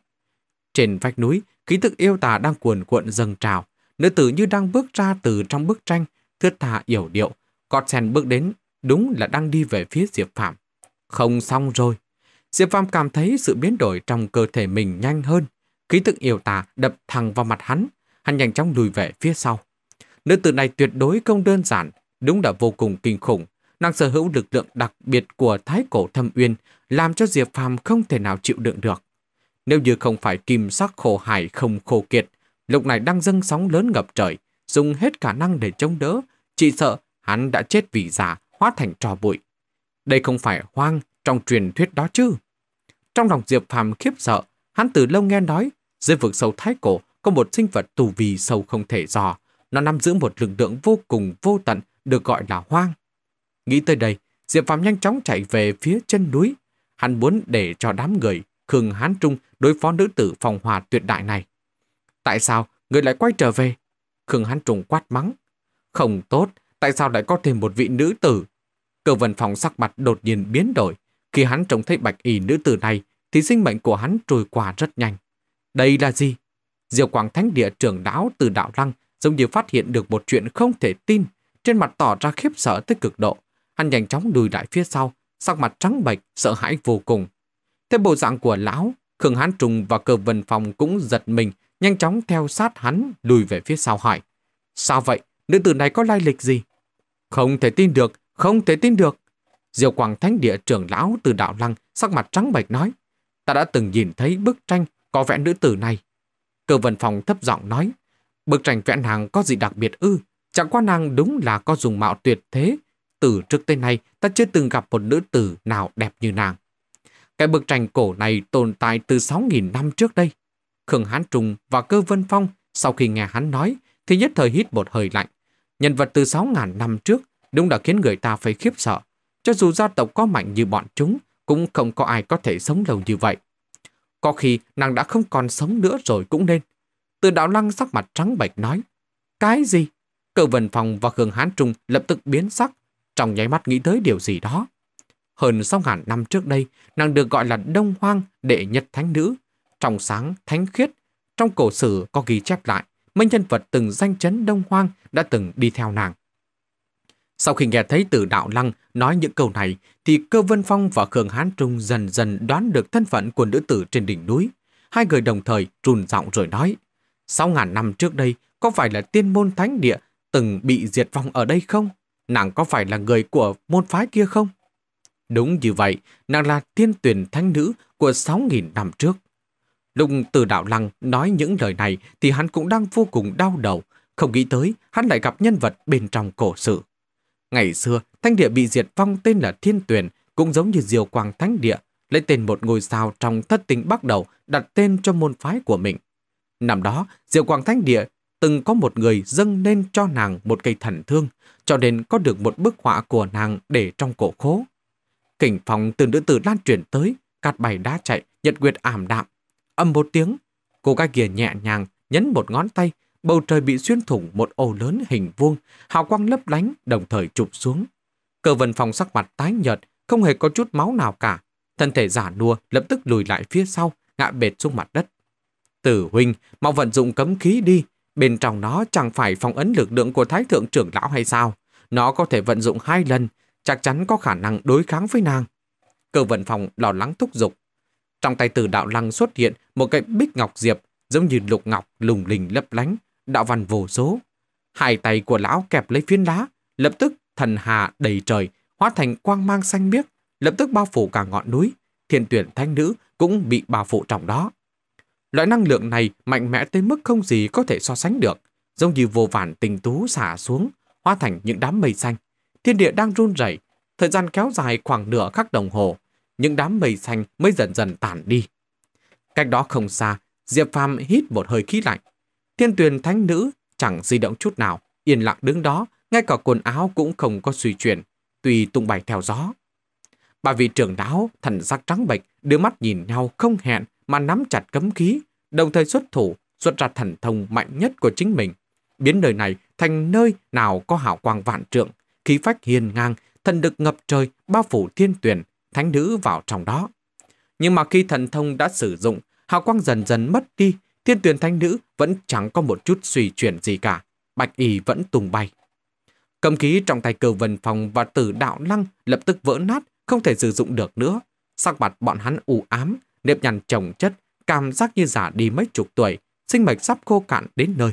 Trên vách núi, khí tức yêu tà đang cuồn cuộn dâng trào. Nữ tử như đang bước ra từ trong bức tranh, thướt tha yểu điệu. Cọt sen bước đến, đúng là đang đi về phía Diệp Phạm. Không xong rồi. Diệp Phạm cảm thấy sự biến đổi trong cơ thể mình nhanh hơn. Khí tức yêu tà đập thẳng vào mặt hắn. Hắn nhanh chóng lùi về phía sau. Nữ tử này tuyệt đối không đơn giản, đúng là vô cùng kinh khủng. Nàng sở hữu lực lượng đặc biệt của thái cổ thâm uyên, làm cho Diệp Phàm không thể nào chịu đựng được. Nếu như không phải kim sắc khổ hải không khô kiệt, lúc này đang dâng sóng lớn ngập trời, dùng hết khả năng để chống đỡ, chỉ sợ hắn đã chết vì giả, hóa thành trò bụi. Đây không phải hoang trong truyền thuyết đó chứ. Trong lòng Diệp Phàm khiếp sợ, hắn từ lâu nghe nói, dưới vực sâu thái cổ có một sinh vật tù vì sâu không thể dò. Nó nắm giữ một lực lượng vô cùng vô tận được gọi là hoang. Nghĩ tới đây, Diệp Phạm nhanh chóng chạy về phía chân núi. Hắn muốn để cho đám người Khương Hán Trung đối phó nữ tử phòng hòa tuyệt đại này. Tại sao người lại quay trở về? Khương Hán Trung quát mắng. Không tốt, tại sao lại có thêm một vị nữ tử? Cơ vần phòng sắc mặt đột nhiên biến đổi. Khi hắn trông thấy bạch y nữ tử này, thì sinh mệnh của hắn trôi qua rất nhanh. Đây là gì? Diệu Quảng Thánh Địa trưởng đáo từ đạo lăng giống như phát hiện được một chuyện không thể tin, trên mặt tỏ ra khiếp sợ tới cực độ. Hắn nhanh chóng lùi lại phía sau, sắc mặt trắng bệch, sợ hãi vô cùng. Thế bộ dạng của lão, Khương Hán Trùng và cờ vân phòng cũng giật mình, nhanh chóng theo sát hắn, lùi về phía sau hỏi. Sao vậy? Nữ tử này có lai lịch gì? Không thể tin được, không thể tin được. Diệu Quảng Thánh Địa trưởng lão từ đạo lăng, sắc mặt trắng bệch nói. Ta đã từng nhìn thấy bức tranh có vẽ nữ tử này. Cờ vân phòng thấp giọng nói. Bức tranh vẽ nàng có gì đặc biệt ư? Chẳng qua nàng đúng là có dùng mạo tuyệt thế, từ trước tới nay ta chưa từng gặp một nữ tử nào đẹp như nàng. Cái bức tranh cổ này tồn tại từ 6.000 năm trước đây. Khương Hán Trung và Cơ Vân Phong sau khi nghe hắn nói thì nhất thời hít một hơi lạnh. Nhân vật từ 6.000 năm trước đúng đã khiến người ta phải khiếp sợ. Cho dù gia tộc có mạnh như bọn chúng, cũng không có ai có thể sống lâu như vậy. Có khi nàng đã không còn sống nữa rồi cũng nên. Từ đạo lăng sắc mặt trắng bệch nói. Cái gì? cơ Vân Phong và Khương Hán Trung lập tức biến sắc, trong nháy mắt nghĩ tới điều gì đó. Hơn sáu ngàn năm trước đây, nàng được gọi là Đông Hoang đệ nhất thánh nữ. Trong sáng, thánh khiết, trong cổ sử có ghi chép lại, mấy nhân vật từng danh chấn Đông Hoang đã từng đi theo nàng. Sau khi nghe thấy từ đạo lăng nói những câu này, thì cơ vân phong và Khương Hán Trung dần dần đoán được thân phận của nữ tử trên đỉnh núi. Hai người đồng thời trùn giọng rồi nói, sáu ngàn năm trước đây, có phải là tiên môn thánh địa từng bị diệt vong ở đây không? Nàng có phải là người của môn phái kia không? Đúng như vậy, nàng là tiên tuyển thánh nữ của 6.000 năm trước. Lúc từ đạo lăng nói những lời này thì hắn cũng đang vô cùng đau đầu, không nghĩ tới hắn lại gặp nhân vật bên trong cổ sự. Ngày xưa, thánh địa bị diệt vong tên là Thiên Tuyền, cũng giống như Diều Quang Thánh Địa, lấy tên một ngôi sao trong thất tinh bắt đầu đặt tên cho môn phái của mình. Năm đó, Diệu Quang Thánh Địa từng có một người dâng lên cho nàng một cây thần thương, cho nên có được một bức họa của nàng để trong cổ khố. Kình phòng từ nữ tử lan truyền tới, cát bày đá chạy, nhật nguyệt ảm đạm. Âm một tiếng, cô gái kia nhẹ nhàng nhấn một ngón tay, bầu trời bị xuyên thủng một ô lớn hình vuông, hào quang lấp lánh đồng thời chụp xuống. Cơ vân phòng sắc mặt tái nhợt, không hề có chút máu nào cả. Thân thể giả nua lập tức lùi lại phía sau, ngã bệt xuống mặt đất. Tử huynh, mau vận dụng cấm khí đi, Bên trong nó chẳng phải phong ấn lực lượng của Thái Thượng trưởng lão hay sao? Nó có thể vận dụng hai lần, chắc chắn có khả năng đối kháng với nàng. Cơ vận phòng lo lắng thúc giục. Trong tay từ đạo lăng xuất hiện một cái bích ngọc diệp giống như lục ngọc lùng lình lấp lánh, đạo văn vô số. Hai tay của lão kẹp lấy phiến đá, lập tức thần hà đầy trời, hóa thành quang mang xanh biếc, lập tức bao phủ cả ngọn núi. Thiên tuyển thanh nữ cũng bị bao phủ trong đó. Loại năng lượng này mạnh mẽ tới mức không gì có thể so sánh được, giống như vô vàn tình tú xả xuống, hóa thành những đám mây xanh. Thiên địa đang run rẩy, thời gian kéo dài khoảng nửa khắc đồng hồ, những đám mây xanh mới dần dần tản đi. Cách đó không xa, Diệp Phàm hít một hơi khí lạnh. Thiên tuyền thánh nữ chẳng di động chút nào, yên lặng đứng đó, ngay cả quần áo cũng không có suy chuyển, tùy tung bay theo gió. Bà vị trưởng đáo, thần sắc trắng bệch, đưa mắt nhìn nhau không hẹn, mà nắm chặt cấm khí, đồng thời xuất thủ, xuất ra thần thông mạnh nhất của chính mình, biến nơi này thành nơi nào có hào quang vạn trượng, khí phách hiền ngang, thần lực ngập trời, bao phủ thiên tuyển, thánh nữ vào trong đó. Nhưng mà khi thần thông đã sử dụng, hào quang dần dần mất đi, thiên tuyển thánh nữ vẫn chẳng có một chút suy chuyển gì cả, bạch y vẫn tung bay. Cầm khí trong tay cờ vần phòng và tử đạo lăng lập tức vỡ nát, không thể sử dụng được nữa. Sắc mặt bọn hắn u ám, nếp nhăn chồng chất, cảm giác như già đi mấy chục tuổi, sinh mệnh sắp khô cạn đến nơi.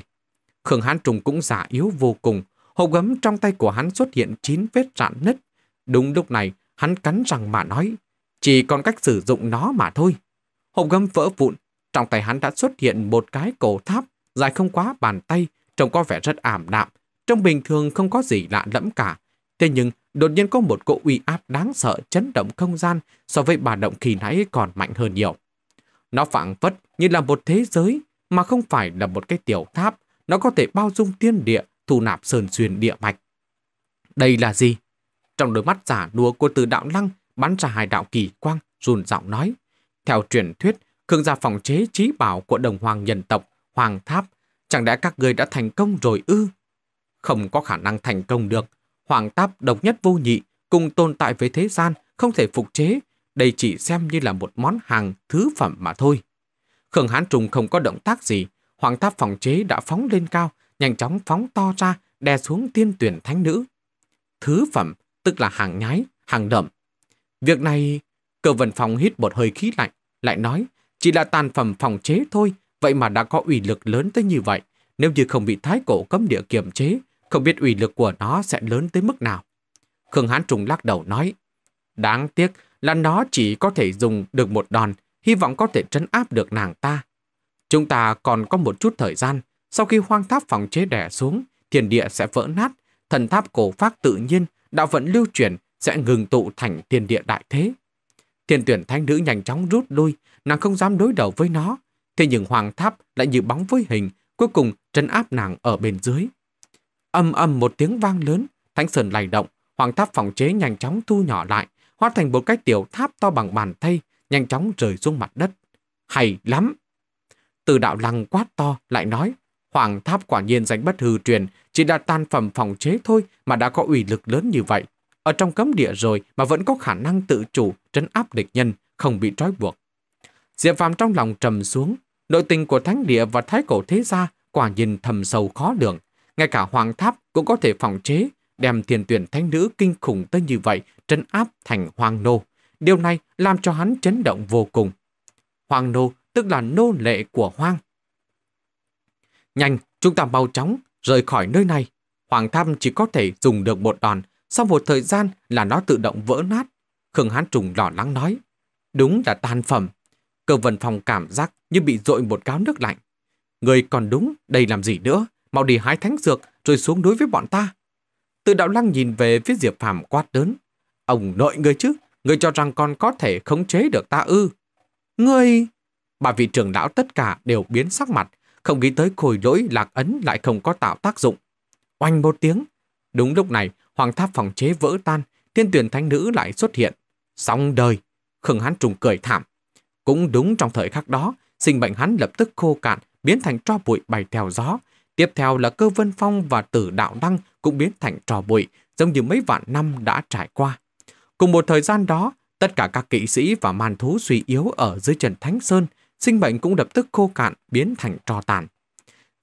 Khương Hán Trùng cũng già yếu vô cùng, hộp gấm trong tay của hắn xuất hiện chín vết rạn nứt. Đúng lúc này, hắn cắn răng mà nói, chỉ còn cách sử dụng nó mà thôi. Hộp gấm vỡ vụn, trong tay hắn đã xuất hiện một cái cổ tháp, dài không quá bàn tay, trông có vẻ rất ảm đạm, trong bình thường không có gì lạ lẫm cả. Thế nhưng, đột nhiên có một cỗ uy áp đáng sợ chấn động không gian so với bà động khi nãy còn mạnh hơn nhiều. Nó phảng phất như là một thế giới mà không phải là một cái tiểu tháp, nó có thể bao dung tiên địa, thu nạp sơn xuyên địa mạch. Đây là gì? Trong đôi mắt giả đùa của từ đạo lăng bắn ra hai đạo kỳ quang, run giọng nói. Theo truyền thuyết, Khương gia phòng chế trí bảo của đồng hoàng nhân tộc, Hoàng Tháp, chẳng lẽ các người đã thành công rồi ư? Không có khả năng thành công được, Hoàng tháp độc nhất vô nhị, cùng tồn tại với thế gian, không thể phục chế. Đây chỉ xem như là một món hàng thứ phẩm mà thôi. Khương Hán Trùng không có động tác gì. Hoàng Tháp phòng chế đã phóng lên cao, nhanh chóng phóng to ra, đè xuống tiên tuyển thánh nữ. Thứ phẩm, tức là hàng nhái, hàng đậm. Việc này, cờ vần phòng hít một hơi khí lạnh, lại nói, chỉ là tàn phẩm phòng chế thôi, vậy mà đã có ủy lực lớn tới như vậy. Nếu như không bị thái cổ cấm địa kiềm chế, không biết ủy lực của nó sẽ lớn tới mức nào. Khương Hán Trung lắc đầu nói, đáng tiếc là nó chỉ có thể dùng được một đòn, hy vọng có thể trấn áp được nàng ta. Chúng ta còn có một chút thời gian, sau khi hoang tháp phòng chế đẻ xuống, thiền địa sẽ vỡ nát, thần tháp cổ phát tự nhiên, đạo vận lưu chuyển sẽ ngừng tụ thành thiền địa đại thế. Thiên tuyển thanh nữ nhanh chóng rút lui, nàng không dám đối đầu với nó. Thế nhưng hoàng tháp lại như bóng với hình, cuối cùng trấn áp nàng ở bên dưới. Âm âm một tiếng vang lớn, thánh sơn lay động, hoàng tháp phòng chế nhanh chóng thu nhỏ lại, hóa thành một cái tiểu tháp to bằng bàn tay, nhanh chóng rời xuống mặt đất. Hay lắm! Từ đạo lăng quát to lại nói, hoàng tháp quả nhiên danh bất hư truyền, chỉ là tan phẩm phòng chế thôi mà đã có ủy lực lớn như vậy. Ở trong cấm địa rồi mà vẫn có khả năng tự chủ, trấn áp địch nhân, không bị trói buộc. Diệp Phàm trong lòng trầm xuống, nội tình của thánh địa và thái cổ thế gia quả nhiên thầm sâu khó lường. Ngay cả hoàng tháp cũng có thể phòng chế, đem thiền tuyển thánh nữ kinh khủng tới như vậy trấn áp thành hoàng nô. Điều này làm cho hắn chấn động vô cùng. Hoàng nô tức là nô lệ của hoang. Nhanh, chúng ta mau chóng rời khỏi nơi này. Hoàng tham chỉ có thể dùng được một đòn, sau một thời gian là nó tự động vỡ nát. Khương Hán Trùng lo lắng nói. Đúng là tan phẩm. Cơ vần phòng cảm giác như bị dội một cáo nước lạnh. Người còn đúng, đây làm gì nữa? Mau đi hái thánh dược rồi xuống đối với bọn ta. Từ đạo lăng nhìn về phía Diệp Phàm quát lớn. Ông nội người chứ, người cho rằng con có thể khống chế được ta ư. Người... Bà vị trưởng lão tất cả đều biến sắc mặt, không nghĩ tới khôi lỗi lạc ấn lại không có tạo tác dụng. Oanh một tiếng. Đúng lúc này, hoàng tháp phòng chế vỡ tan, tiên tuyển thánh nữ lại xuất hiện. Xong đời. Khương hắn trùng cười thảm. Cũng đúng trong thời khắc đó, sinh bệnh hắn lập tức khô cạn, biến thành tro bụi bay theo gió. Tiếp theo là cơ vân phong và tử đạo đăng cũng biến thành trò bụi, giống như mấy vạn năm đã trải qua. Cùng một thời gian đó, tất cả các kỵ sĩ và man thú suy yếu ở dưới trần Thánh Sơn, sinh mệnh cũng lập tức khô cạn, biến thành trò tàn.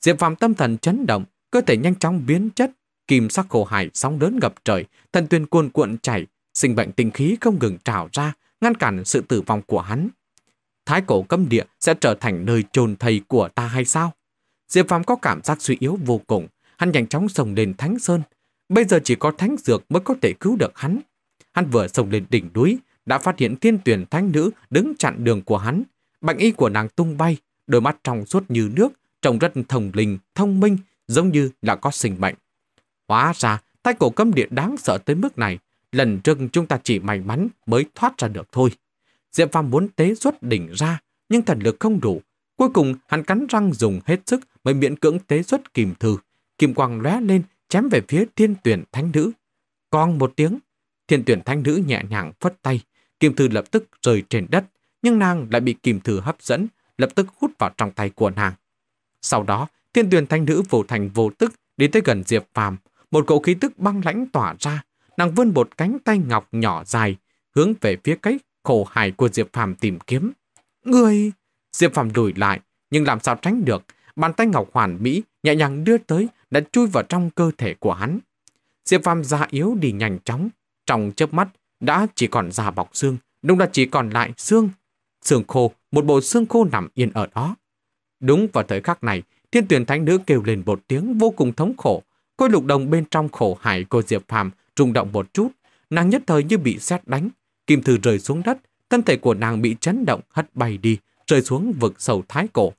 Diệp Phạm tâm thần chấn động, cơ thể nhanh chóng biến chất, kim sắc khổ hải sóng lớn ngập trời, thần tuyên cuồn cuộn chảy, sinh bệnh tinh khí không ngừng trào ra, ngăn cản sự tử vong của hắn. Thái cổ cấm địa sẽ trở thành nơi chôn thầy của ta hay sao? Diệp Phạm có cảm giác suy yếu vô cùng, hắn nhanh chóng sông lên Thánh Sơn. Bây giờ chỉ có thánh dược mới có thể cứu được hắn. Hắn vừa sông lên đỉnh núi, đã phát hiện thiên tuyển thánh nữ đứng chặn đường của hắn. Bạch y của nàng tung bay, đôi mắt trong suốt như nước, trông rất thông linh, thông minh, giống như là có sinh mệnh. Hóa ra, thái cổ cấm địa đáng sợ tới mức này, lần trước chúng ta chỉ may mắn mới thoát ra được thôi. Diệp Phàm muốn tế xuất đỉnh ra, nhưng thần lực không đủ. Cuối cùng, hắn cắn răng dùng hết sức mới miễn cưỡng tế xuất kìm thư. Kim quang lóe lên, chém về phía thiên tuyển thánh nữ. Còn một tiếng, thiên tuyển thánh nữ nhẹ nhàng phất tay, kim thư lập tức rơi trên đất, nhưng nàng lại bị kim thư hấp dẫn, lập tức hút vào trong tay của nàng. Sau đó, thiên tuyển thánh nữ vô thành vô tức đi tới gần Diệp Phàm, một cỗ khí tức băng lãnh tỏa ra, nàng vươn một cánh tay ngọc nhỏ dài, hướng về phía cách khổ hải của Diệp Phàm tìm kiếm. Người! Diệp Phàm lùi lại, nhưng làm sao tránh được, bàn tay ngọc hoàn mỹ nhẹ nhàng đưa tới đã chui vào trong cơ thể của hắn. Diệp Phàm già yếu đi nhanh chóng, trong chớp mắt đã chỉ còn da bọc xương, đúng là chỉ còn lại xương. Xương khô, một bộ xương khô nằm yên ở đó. Đúng vào thời khắc này, thiên tuyển thánh nữ kêu lên một tiếng vô cùng thống khổ. Côi lục đồng bên trong khổ hải của Diệp Phàm rung động một chút, nàng nhất thời như bị sét đánh. Kim thư rơi xuống đất, thân thể của nàng bị chấn động hất bay đi, rơi xuống vực sầu thái cổ.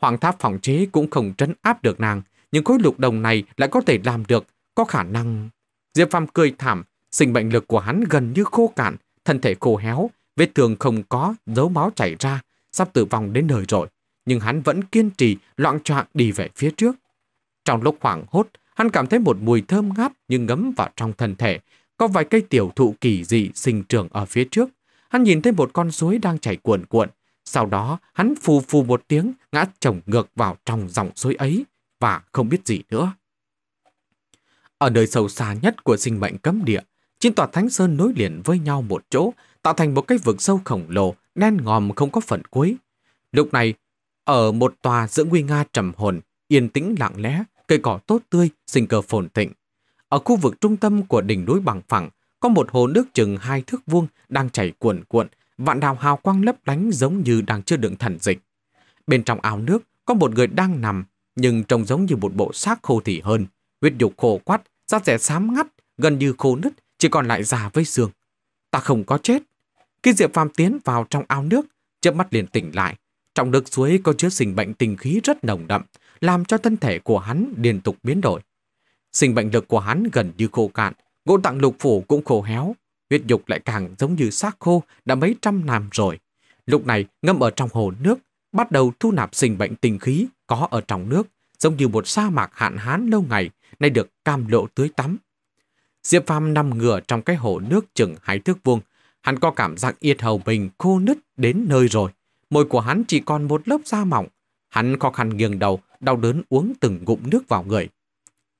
Hoàng tháp phòng chế cũng không trấn áp được nàng, nhưng khối lục đồng này lại có thể làm được, có khả năng... Diệp Phàm cười thảm, sinh mệnh lực của hắn gần như khô cạn, thân thể khô héo, vết thương không có, dấu máu chảy ra, sắp tử vong đến nơi rồi. Nhưng hắn vẫn kiên trì, loạn trọng đi về phía trước. Trong lúc hoảng hốt, hắn cảm thấy một mùi thơm ngát như ngấm vào trong thân thể. Có vài cây tiểu thụ kỳ dị sinh trưởng ở phía trước. Hắn nhìn thấy một con suối đang chảy cuộn cuộn. Sau đó, hắn phù phù một tiếng, ngã chồng ngược vào trong dòng suối ấy và không biết gì nữa. Ở nơi sâu xa nhất của sinh mệnh cấm địa, chín tòa thánh sơn nối liền với nhau một chỗ, tạo thành một cái vực sâu khổng lồ, đen ngòm không có phần cuối. Lúc này, ở một tòa giữa nguy nga trầm hồn, yên tĩnh lặng lẽ, cây cỏ tốt tươi, sinh cơ phồn thịnh. Ở khu vực trung tâm của đỉnh núi bằng phẳng, có một hồ nước chừng hai thước vuông đang chảy cuộn cuộn, vạn đào hào quang lấp lánh giống như đang chưa đựng thần dịch. Bên trong ao nước có một người đang nằm, nhưng trông giống như một bộ xác khô thỉ hơn. Huyết nhục khô quắt, da rẻ xám ngắt, gần như khô nứt, chỉ còn lại già với xương. Ta không có chết. Khi Diệp Phàm tiến vào trong ao nước, chớp mắt liền tỉnh lại. Trong nước suối có chứa sinh bệnh tình khí rất nồng đậm, làm cho thân thể của hắn liên tục biến đổi. Sinh bệnh lực của hắn gần như khô cạn, gỗ tặng lục phủ cũng khô héo, huyết dục lại càng giống như xác khô đã mấy trăm năm rồi. Lúc này ngâm ở trong hồ nước, bắt đầu thu nạp sinh bệnh tinh khí có ở trong nước, giống như một sa mạc hạn hán lâu ngày, nay được cam lộ tưới tắm. Diệp Phàm nằm ngửa trong cái hồ nước chừng hai thước vuông, hắn có cảm giác yết hầu mình khô nứt đến nơi rồi. Môi của hắn chỉ còn một lớp da mỏng. Hắn khó khăn nghiêng đầu, đau đớn uống từng ngụm nước vào người.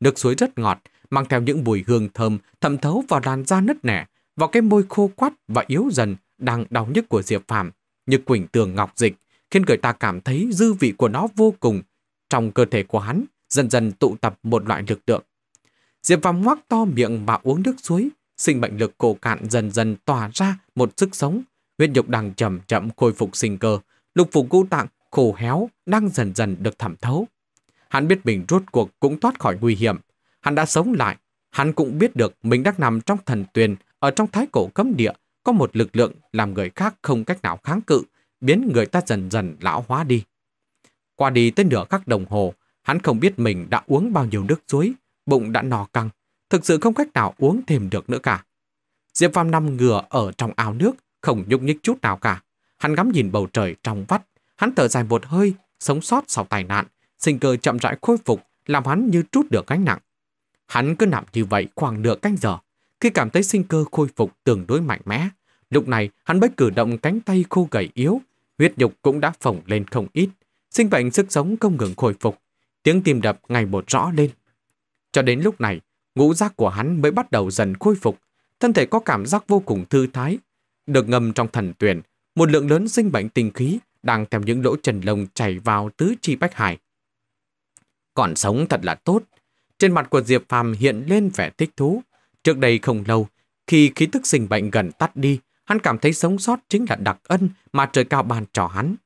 Nước suối rất ngọt, mang theo những mùi hương thơm thẩm thấu vào làn da nứt nẻ, vào cái môi khô quắt và yếu dần đang đau nhức của Diệp Phạm như quỳnh tường ngọc dịch, khiến người ta cảm thấy dư vị của nó vô cùng. Trong cơ thể của hắn dần dần tụ tập một loại lực lượng. Diệp Phạm ngoác to miệng mà uống nước suối, sinh mệnh lực cổ cạn dần dần tỏa ra một sức sống, huyết nhục đang chậm chậm khôi phục sinh cơ, lục phủ ngũ tạng khổ héo đang dần dần được thẩm thấu. Hắn biết mình rốt cuộc cũng thoát khỏi nguy hiểm, hắn đã sống lại, hắn cũng biết được mình đang nằm trong thần tuyền ở trong thái cổ cấm địa, có một lực lượng làm người khác không cách nào kháng cự, biến người ta dần dần lão hóa đi. Qua đi tới nửa khắc đồng hồ, hắn không biết mình đã uống bao nhiêu nước suối, bụng đã no căng, thực sự không cách nào uống thêm được nữa cả. Diệp Phàm nằm ngửa ở trong ao nước, không nhúc nhích chút nào cả. Hắn ngắm nhìn bầu trời trong vắt, hắn thở dài một hơi, sống sót sau tai nạn, sinh cơ chậm rãi khôi phục, làm hắn như trút được gánh nặng. Hắn cứ nằm như vậy khoảng nửa canh giờ, khi cảm thấy sinh cơ khôi phục tương đối mạnh mẽ. Lúc này, hắn mới cử động cánh tay khô gầy yếu, huyết nhục cũng đã phồng lên không ít, sinh bệnh sức sống không ngừng khôi phục, tiếng tim đập ngày một rõ lên. Cho đến lúc này, ngũ giác của hắn mới bắt đầu dần khôi phục, thân thể có cảm giác vô cùng thư thái. Được ngầm trong thần tuyển, một lượng lớn sinh bệnh tinh khí đang theo những lỗ trần lông chảy vào tứ chi bách hải. Còn sống thật là tốt. Trên mặt của Diệp Phàm hiện lên vẻ thích thú. Trước đây không lâu, khi khí tức sinh bệnh gần tắt đi, hắn cảm thấy sống sót chính là đặc ân mà trời cao ban cho hắn.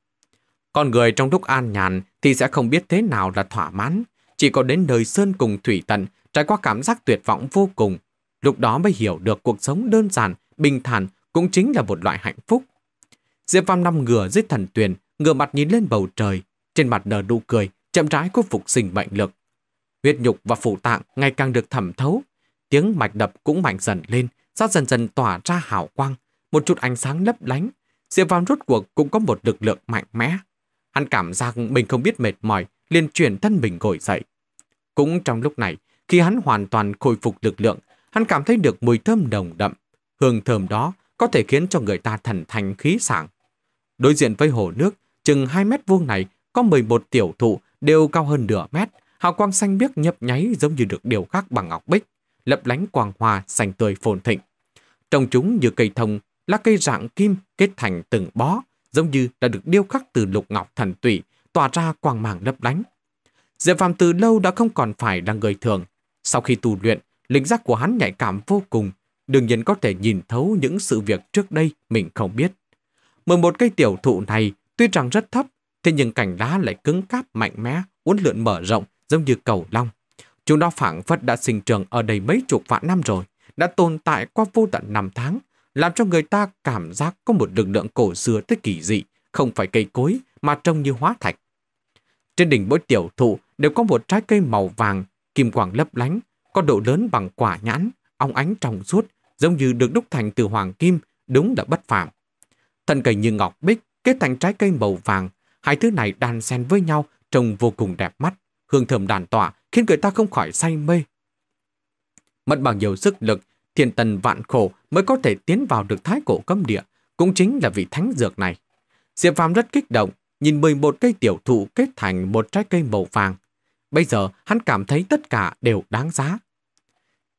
Con người trong lúc an nhàn thì sẽ không biết thế nào là thỏa mãn, chỉ có đến đời sơn cùng thủy tận, trải qua cảm giác tuyệt vọng vô cùng. Lúc đó mới hiểu được cuộc sống đơn giản, bình thản cũng chính là một loại hạnh phúc. Diệp Phàm nằm ngửa dưới thần tuyền, ngửa mặt nhìn lên bầu trời, trên mặt nở nụ cười, chậm rãi khôi phục sinh mệnh lực. Huyết nhục và phủ tạng ngày càng được thẩm thấu, tiếng mạch đập cũng mạnh dần lên, sát dần dần tỏa ra hào quang, một chút ánh sáng lấp lánh. Diệp Phàm rốt cuộc cũng có một lực lượng mạnh mẽ. Hắn cảm giác mình không biết mệt mỏi, liền chuyển thân mình ngồi dậy. Cũng trong lúc này, khi hắn hoàn toàn khôi phục lực lượng, hắn cảm thấy được mùi thơm nồng đậm. Hương thơm đó có thể khiến cho người ta thần thành khí sảng. Đối diện với hồ nước, chừng 2 mét vuông này có 11 tiểu thụ đều cao hơn nửa mét, hào quang xanh biếc nhấp nháy giống như được điều khắc bằng ngọc bích, lấp lánh quang hoa xanh tươi phồn thịnh. Trông chúng như cây thông, là cây rạng kim kết thành từng bó, giống như đã được điêu khắc từ lục ngọc thần tủy, tỏa ra quang màng lấp lánh. Diệp Phạm từ lâu đã không còn phải là người thường. Sau khi tu luyện, linh giác của hắn nhạy cảm vô cùng, đương nhiên có thể nhìn thấu những sự việc trước đây mình không biết. 11 cây tiểu thụ này tuy rằng rất thấp, thế nhưng cành lá lại cứng cáp mạnh mẽ, uốn lượn mở rộng giống như cầu long. Chúng nó phảng phất đã sinh trưởng ở đây mấy chục vạn năm rồi, đã tồn tại qua vô tận năm tháng, làm cho người ta cảm giác có một lực lượng cổ xưa tới kỳ dị, không phải cây cối mà trông như hóa thạch. Trên đỉnh mỗi tiểu thụ đều có một trái cây màu vàng, kim quang lấp lánh, có độ lớn bằng quả nhãn, óng ánh trong suốt, giống như được đúc thành từ hoàng kim, đúng là bất phàm. Thân cây như ngọc bích, kết thành trái cây màu vàng, hai thứ này đan xen với nhau trông vô cùng đẹp mắt, hương thơm đàn tỏa khiến người ta không khỏi say mê. Mất bằng nhiều sức lực, thiên tần vạn khổ mới có thể tiến vào được thái cổ cấm địa, cũng chính là vị thánh dược này. Diệp Phàm rất kích động, nhìn 11 cây tiểu thụ kết thành một trái cây màu vàng. Bây giờ hắn cảm thấy tất cả đều đáng giá.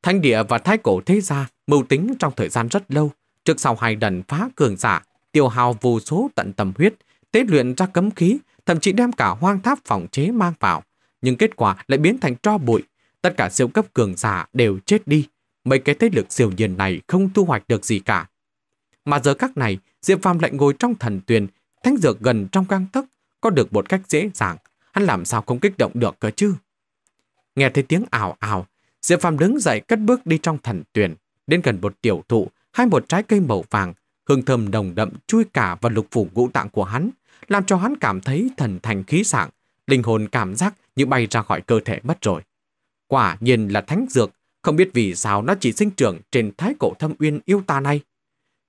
Thánh địa và thái cổ thế gia mưu tính trong thời gian rất lâu, trước sau hai lần phá cường giả, tiêu hào vô số tận tầm huyết, tế luyện ra cấm khí, thậm chí đem cả hoang tháp phòng chế mang vào. Nhưng kết quả lại biến thành tro bụi, tất cả siêu cấp cường giả đều chết đi. Mấy cái thế lực siêu nhiên này không thu hoạch được gì cả. Mà giờ các này, Diệp Phàm lại ngồi trong thần tuyền, thanh dược gần trong căng tấc, có được một cách dễ dàng, hắn làm sao không kích động được cơ chứ? Nghe thấy tiếng ảo ảo, Diệp Phàm đứng dậy cất bước đi trong thần tuyền, đến gần một tiểu thụ, hai một trái cây màu vàng, hương thơm đồng đậm chui cả vào lục phủ ngũ tạng của hắn, làm cho hắn cảm thấy thần thành khí sảng, linh hồn cảm giác như bay ra khỏi cơ thể mất rồi. Quả nhiên là thánh dược, Không biết vì sao nó chỉ sinh trưởng trên thái cổ thâm uyên yêu ta này.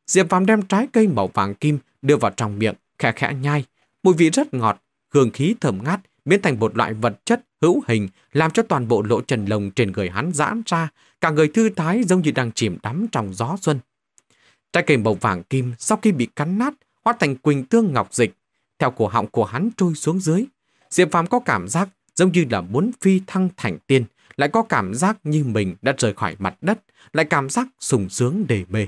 Diệp Phàm đem trái cây màu vàng kim đưa vào trong miệng, khẽ khẽ nhai. Mùi vị rất ngọt, hương khí thơm ngát, biến thành một loại vật chất hữu hình làm cho toàn bộ lỗ trần lồng trên người hắn giãn ra, cả người thư thái giống như đang chìm đắm trong gió xuân. Trái cây màu vàng kim sau khi bị cắn nát hóa thành quỳnh tương ngọc dịch, theo cổ họng của hắn trôi xuống dưới. Diệp Phàm có cảm giác giống như là muốn phi thăng thành tiên, lại có cảm giác như mình đã rời khỏi mặt đất, lại cảm giác sùng sướng đề mê.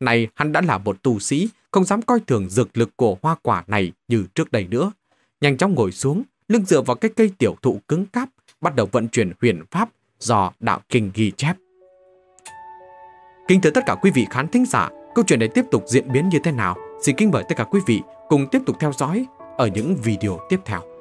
Này hắn đã là một tù sĩ, không dám coi thường dược lực của hoa quả này như trước đây nữa. Nhanh chóng ngồi xuống, lưng dựa vào cái cây tiểu thụ cứng cáp, bắt đầu vận chuyển huyền pháp do đạo kinh ghi chép. Kính thưa tất cả quý vị khán thính giả, câu chuyện này tiếp tục diễn biến như thế nào? Xin kính mời tất cả quý vị cùng tiếp tục theo dõi ở những video tiếp theo.